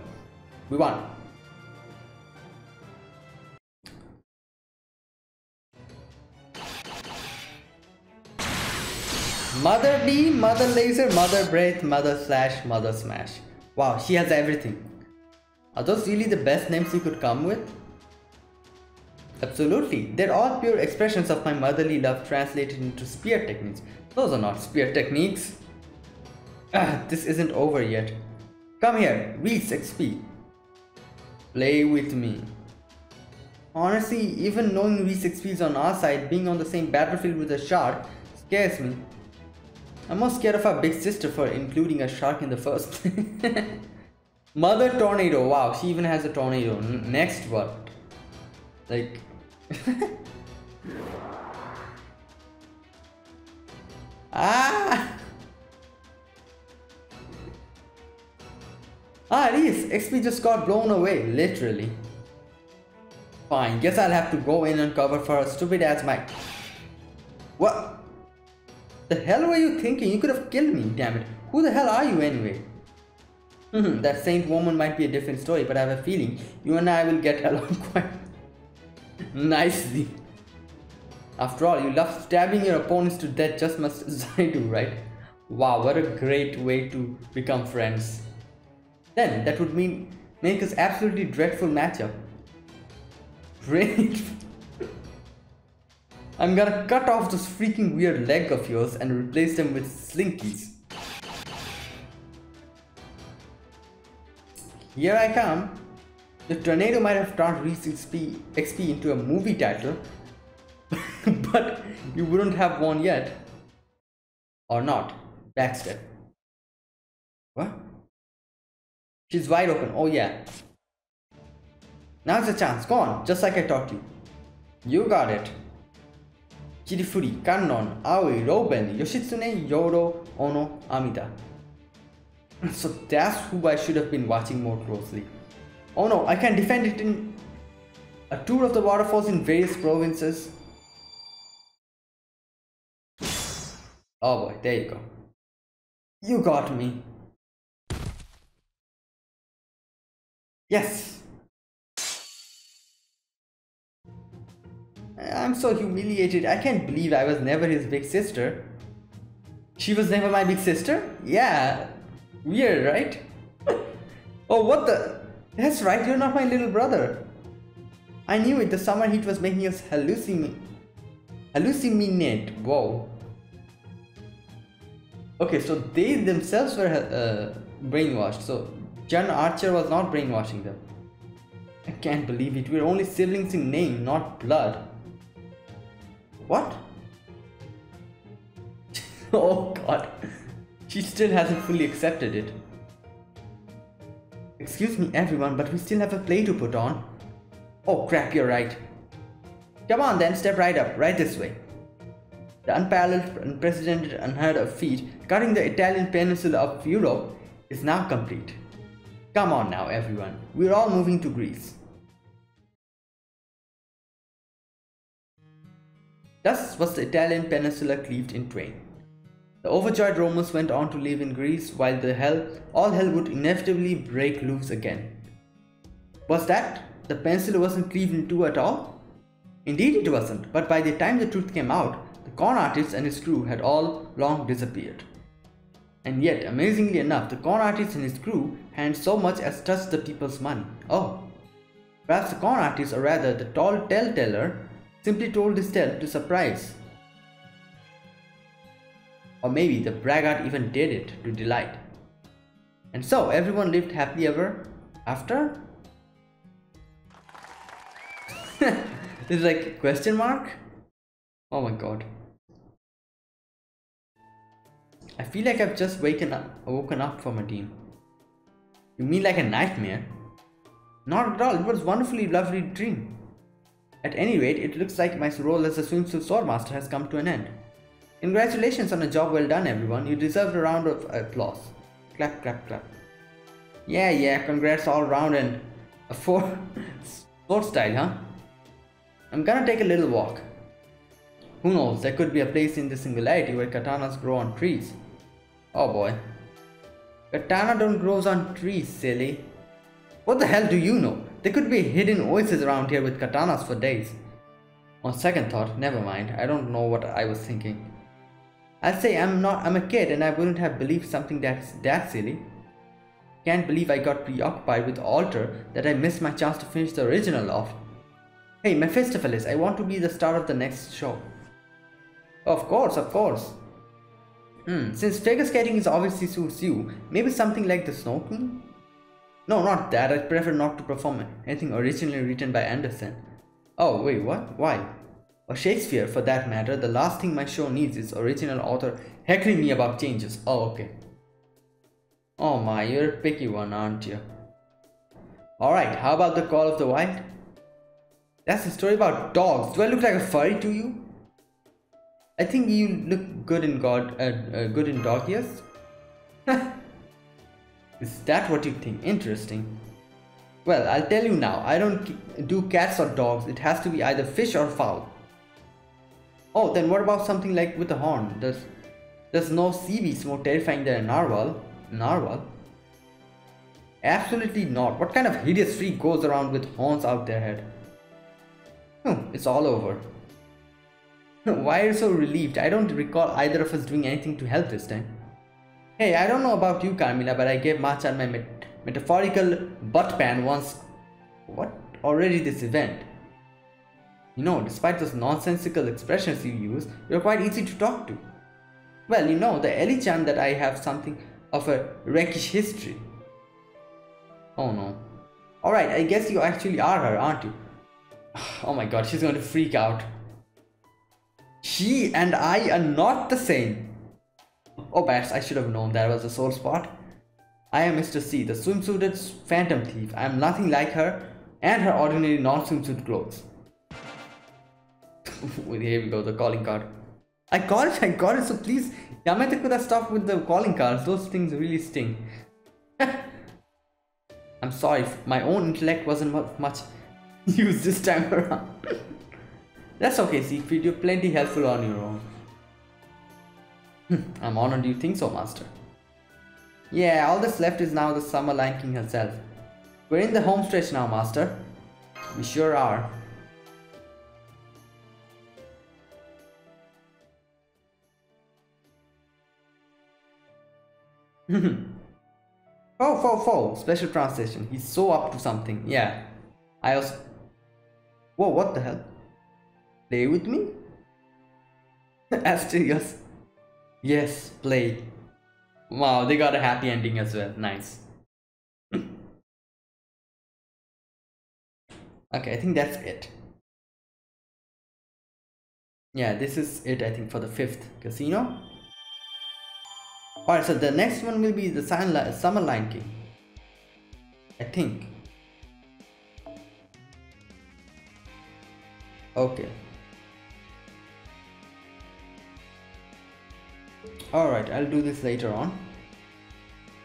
We won. Mother D, Mother Laser, Mother Breath, Mother Slash, Mother Smash. Wow, she has everything. Are those really the best names you could come with? Absolutely. They're all pure expressions of my motherly love translated into spear techniques. Those are not spear techniques. Ah, this isn't over yet. Come here, Reese XP. Play with me. Honestly, even knowing Reese XP is on our side, being on the same battlefield with a shark scares me. I'm more scared of our big sister for including a shark in the first. Mother Tornado, wow, she even has a tornado. N- next what? Like. ah! Ah, Reese, XP just got blown away, literally. Fine, guess I'll have to go in and cover for a stupid ass mic. What? The hell were you thinking? You could have killed me, damn it. Who the hell are you anyway? Hmm, that saint woman might be a different story, but I have a feeling you and I will get along quite nicely. After all, you love stabbing your opponents to death just as I do, right? Wow, what a great way to become friends. Then, that would mean make us absolutely dreadful matchup. Great. I'm gonna cut off this freaking weird leg of yours and replace them with slinkies. Here I come. The tornado might have turned XP, XP into a movie title, but you wouldn't have won yet. Or not. Backstep. She's wide open. Oh yeah. Now's the chance. Go on. Just like I taught you. You got it. Kirifuri, Kannon, Aoi, Roben, Yoshitsune, Yoro, Ono, Amida. So that's who I should have been watching more closely. Oh no, I can defend it in a tour of the waterfalls in various provinces. Oh boy, there you go. You got me. Yes. I'm so humiliated. I can't believe I was never his big sister. She was never my big sister? Yeah. Weird, right? oh, what the? That's right, you're not my little brother. I knew it. The summer heat was making us hallucinate. Hallucinate. Whoa. Okay, so they themselves were uh, brainwashed. So Jeanne Archer was not brainwashing them. I can't believe it. We're only siblings in name, not blood. What? oh god. She still hasn't fully accepted it. Excuse me everyone, but we still have a play to put on. Oh crap, you're right. Come on then, step right up, right this way. The unparalleled, unprecedented, unheard of feat, cutting the Italian peninsula of Europe, is now complete. Come on now everyone, we're all moving to Greece. Thus was the Italian peninsula cleaved in twain. The overjoyed Romans went on to live in Greece while the hell, all hell would inevitably break loose again. Was that? The peninsula wasn't cleaved in two at all? Indeed it wasn't, but by the time the truth came out, the con artist and his crew had all long disappeared. And yet, amazingly enough, the con artist and his crew hadn't so much as touched the people's money. Oh, perhaps the con artist, or rather the tall tellteller, simply told his tale to surprise. Or maybe the braggart even did it to delight. And so everyone lived happily ever after? it's like question mark? Oh my god. I feel like I've just waken up, woken up from a dream. You mean like a nightmare? Not at all, it was wonderfully lovely dream. At any rate, it looks like my role as a swimsuit swordmaster has come to an end. Congratulations on a job well done everyone, you deserve a round of applause. Clap, clap, clap. Yeah, yeah, congrats all round and a four sport style, huh? I'm gonna take a little walk. Who knows, there could be a place in the singularity where katanas grow on trees. Oh boy. Katana don't grow on trees, silly. What the hell do you know? There could be hidden oasis around here with katanas for days. On second thought, never mind. I don't know what I was thinking. I'll say I'm not I'm a kid and I wouldn't have believed something that's that silly. Can't believe I got preoccupied with Alter that I missed my chance to finish the original off. Hey Mephistopheles, I want to be the star of the next show. Of course, of course. Hmm, since figure skating is obviously suits you, maybe something like the Snow Queen? No, not that. I'd prefer not to perform anything originally written by Andersen. Oh, wait, what? Why? Or Shakespeare, for that matter. The last thing my show needs is original author heckling me about changes. Oh, okay. Oh my, you're a picky one, aren't you? Alright, how about the Call of the Wild? That's a story about dogs. Do I look like a furry to you? I think you look good in God, uh, uh, good in dog ears. Is that what you think? Interesting. Well, I'll tell you now. I don't do cats or dogs. It has to be either fish or fowl. Oh, then what about something like with a horn? There's, there's no sea beast more terrifying than a narwhal. Narwhal? Absolutely not. What kind of hideous freak goes around with horns out their head? Hmm, it's all over. Why are you so relieved? I don't recall either of us doing anything to help this time. Hey, I don't know about you, Carmilla, but I gave Mash-chan my met metaphorical butt pan once. What? Already this event? You know, despite those nonsensical expressions you use, you're quite easy to talk to. Well, you know, the Ellie-chan that I have something of a rakish history. Oh no. Alright, I guess you actually are her, aren't you? Oh my god, she's going to freak out. She and I are not the same. Oh bats, I should have known that was a sore spot. I am Mr. C, the swimsuited phantom thief. I am nothing like her and her ordinary non-swimsuit clothes. Here we go, the calling card. I got it, I got it, so please, Yamete could have stopped with the calling cards. Those things really sting. I'm sorry, my own intellect wasn't much used this time around. That's okay, Siegfried, you're plenty helpful on your own. Hmm, I'm honored you think so, Master. Yeah, all that's left is now the Summer Lion King herself. We're in the home stretch now, Master. We sure are. oh, Fou, Fou, special translation. He's so up to something. Yeah. I was... Whoa, what the hell? Play with me? Asterios. Yes, play. Wow, they got a happy ending as well. Nice. okay, I think that's it. Yeah, this is it, I think, for the fifth casino. Alright, so the next one will be the Summer Lion King. I think. Okay. Alright, I'll do this later on.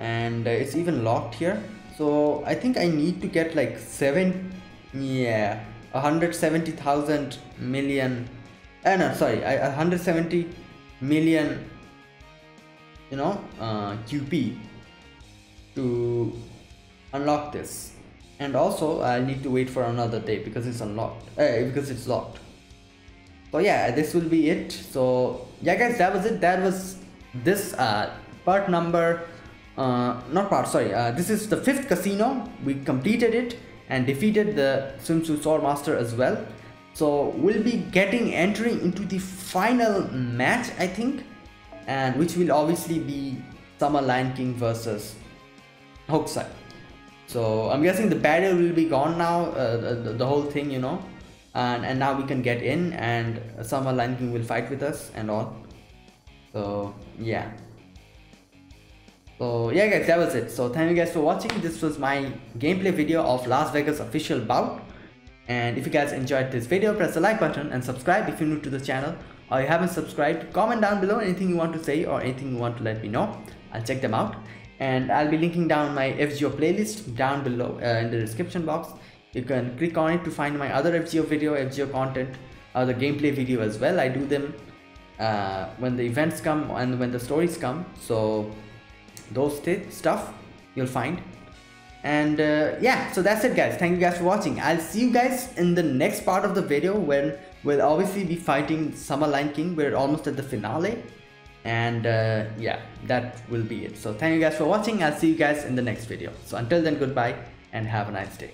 And uh, it's even locked here. So I think I need to get like 7, yeah, 170,000 million, uh, no, sorry, 170 million, you know, uh, QP to unlock this. And also I need to wait for another day because it's unlocked, uh, because it's locked. So yeah, this will be it. So yeah guys, that was it. That was this uh, part number uh, not part sorry uh, this is the fifth casino. We completed it and defeated the swimsuit sword master as well. So we'll be getting entering into the final match i think and which will obviously be summer lion king versus hokusai so i'm guessing the barrier will be gone now uh, the, the, whole thing you know and and now we can get in and summer lion king will fight with us and all so yeah. So yeah guys that was it. So thank you guys for watching. This was my gameplay video of las vegas official bout. And if you guys enjoyed this video press the like button and subscribe if you're new to the channel. Or you haven't subscribed comment down below anything you want to say or anything you want to let me know. I'll check them out. And i'll be linking down my fgo playlist down below uh, in the description box. You can click on it to find my other fgo video fgo content or the gameplay video as well. I do them uh, when the events come and when the stories come so those stuff you'll find. And uh, yeah so that's it guys. Thank you guys for watching. I'll see you guys in the next part of the video when we'll obviously be fighting summer lion king. We're almost at the finale. And uh, yeah that will be it. So thank you guys for watching. I'll see you guys in the next video. So until then goodbye and have a nice day